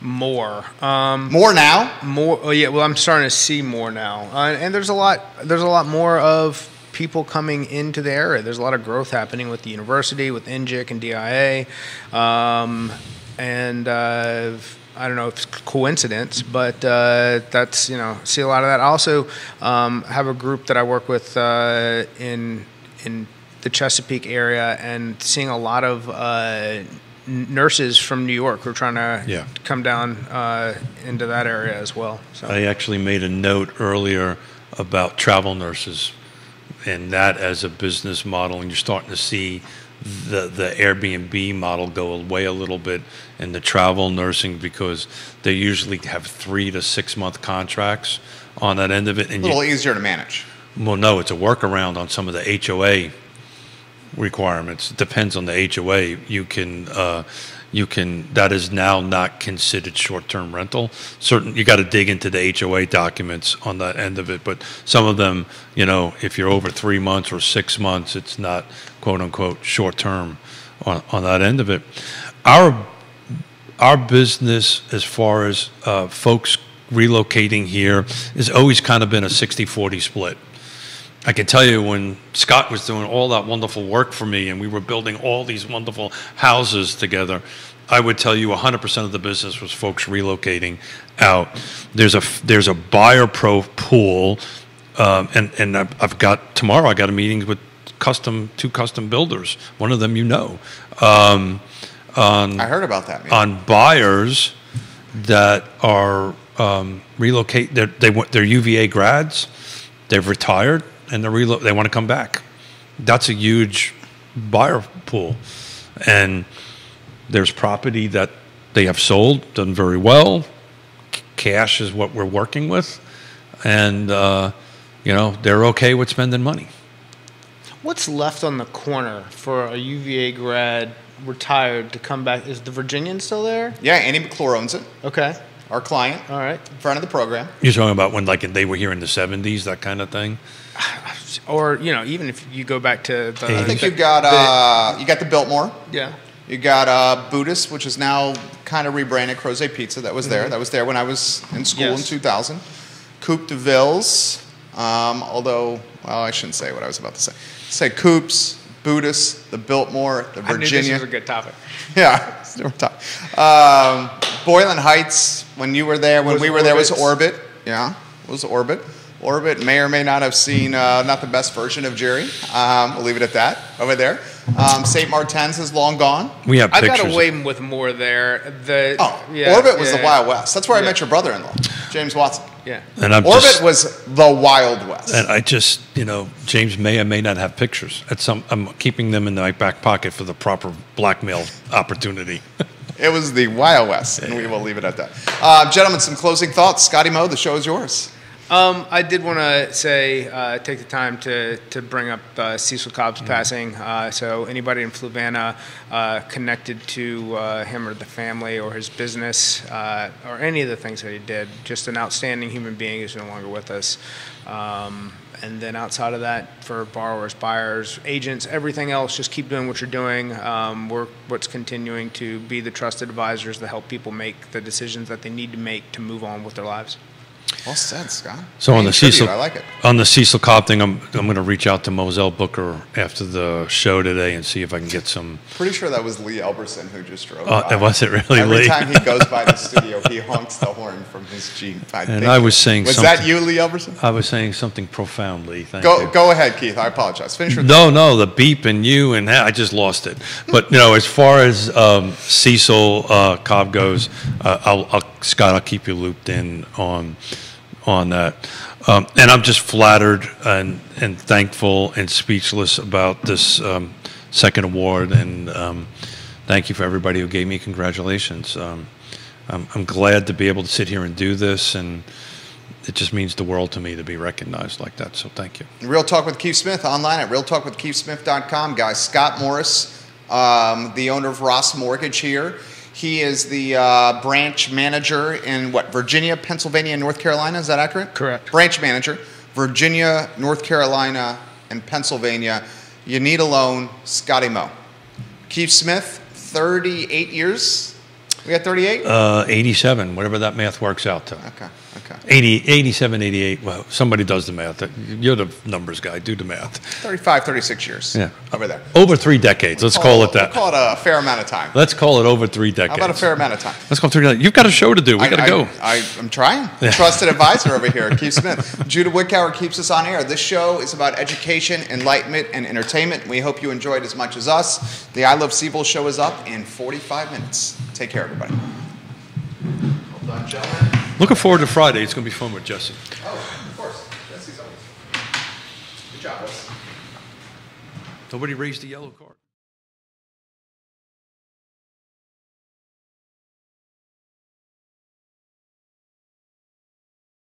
More. Um, More now? more. Oh yeah. Well, I'm starting to see more now, uh, and there's a lot. There's a lot more of people coming into the area. There's a lot of growth happening with the university, with NGIC and DIA, um, and uh, I don't know if it's coincidence, but uh, that's you know see a lot of that. I also um, have a group that I work with uh, in in the Chesapeake area, and seeing a lot of. Uh, Nurses from New York who are trying to Yeah. come down uh, into that area as well. So I actually made a note earlier about travel nurses and that as a business model, and you're starting to see the the Airbnb model go away a little bit in the travel nursing because they usually have three to six month contracts on that end of it, And A little you, easier to manage. well, no, it's a workaround on some of the HOA requirements. It depends on the HOA. You can, uh, you can. That is now not considered short-term rental. Certain, you got to dig into the HOA documents on that end of it. But some of them, you know, if you're over three months or six months, it's not quote unquote short-term on on that end of it. Our our business, as far as uh, folks relocating here, has always kind of been a 60-40 split. I can tell you when Scott was doing all that wonderful work for me and we were building all these wonderful houses together, I would tell you 100% of the business was folks relocating out. There's a, there's a buyer pro pool, um, and, and I've, I've got, tomorrow I got a meeting with custom, two custom builders. One of them you know. Um, on, I heard about that. Man. on buyers that are um, relocate. They're, they want they're UVA grads. They've retired and they're relo- They want to come back. That's a huge buyer pool, and there's property that they have sold, done very well. C- Cash is what we're working with, and uh, you know they're okay with spending money. What's left on the corner for a UVA grad retired to come back? Is the Virginian still there? yeah, Annie McClure owns it. Okay. Our client, All right. In front of the program. You're talking about when like they were here in the '70s, that kind of thing. Or you know, even if you go back to the, I think you've got uh, you got the Biltmore. yeah. You got uh, Buddhist, which is now kind of rebranded Crozet Pizza. That was there. That was there when I was in school Yes. in 2000. Coupe de Villes, um, although, well, I shouldn't say what I was about to say. Say Coupes, Buddhist, the Biltmore, the I knew this Virginia. was a good topic. Yeah, it's different time. Um, Boylan Heights, when you were there, when Was we were there, was Orbit. Yeah, it was Orbit. Orbit may or may not have seen uh, not the best version of Jerry. Um, we'll leave it at that over there. Um, St. Martin's is long gone. We have I pictures. got away with more there. The Oh, yeah, Orbit was yeah, the Wild West. That's where I met your brother-in-law, James Watson. Yeah. and I'm Orbit just, was the Wild West. And I just, you know, James may or may not have pictures. At some, I'm keeping them in my back pocket for the proper blackmail opportunity. It was the Wild West, and we will leave it at that. Uh, gentlemen, some closing thoughts. Scotty Moe, the show is yours. Um, I did want to say, uh, take the time to, to bring up uh, Cecil Cobb's passing. Uh, so anybody in Fluvanna uh, connected to uh, him or the family or his business uh, or any of the things that he did, just an outstanding human being who's no longer with us. Um, and then outside of that, for borrowers, buyers, agents, everything else, just keep doing what you're doing. Um, we're what's continuing to be the trusted advisors that help people make the decisions that they need to make to move on with their lives. Well said, Scott. So on the Cecil, I like it. on the Cecil Cobb thing, I'm I'm going to reach out to Moselle Booker after the show today and see if I can get some. Pretty sure that was Lee Elberson who just drove Uh, by. was it really Every Lee? time he goes by the studio, he honks the horn from his Jeep. I And think- I was saying Was that you, Lee Elberson? I was saying something profoundly. Thank Go, you. go ahead, Keith. I apologize. Finish your No, no, the beep and you and that, I just lost it. But you know, as far as um, Cecil uh, Cobb goes, uh, I'll, I'll, Scott, I'll keep you looped in on on that. Um, and I'm just flattered and and thankful and speechless about this um, second award. And um, thank you for everybody who gave me congratulations. Um, I'm, I'm glad to be able to sit here and do this, and it just means the world to me to be recognized like that. So thank you. Real Talk with Keith Smith online at realtalkwithkeithsmith.com. Guys, Scott Morris, um, the owner of Ross Mortgage here. He is the uh, branch manager in what, Virginia, Pennsylvania, and North Carolina? Is that accurate? Correct. Branch manager, Virginia, North Carolina, and Pennsylvania. You need a loan, Scotty Moe. Keith Smith, 38 years. We got 38? Uh, 87, whatever that math works out to. okay, okay. 80, 87, 88. Well, somebody does the math. You're the numbers guy. Do the math. 35, 36 years. Yeah. Over there. Over three decades. Let's call it that. We'll call it a fair amount of time. Let's call it over three decades. How about a fair amount of time? Let's call it three decades. You've got a show to do. We got to go. I, am trying. Trusted advisor over here, Keith Smith. Judah Wickauer keeps us on air. This show is about education, enlightenment, and entertainment. We hope you enjoyed as much as us. The I Love CVille show is up in 45 minutes. Take care, everybody. Looking forward to Friday. It's going to be fun with Jesse. Oh, of course. Jesse's always. Good job, boys. Nobody raised the yellow card.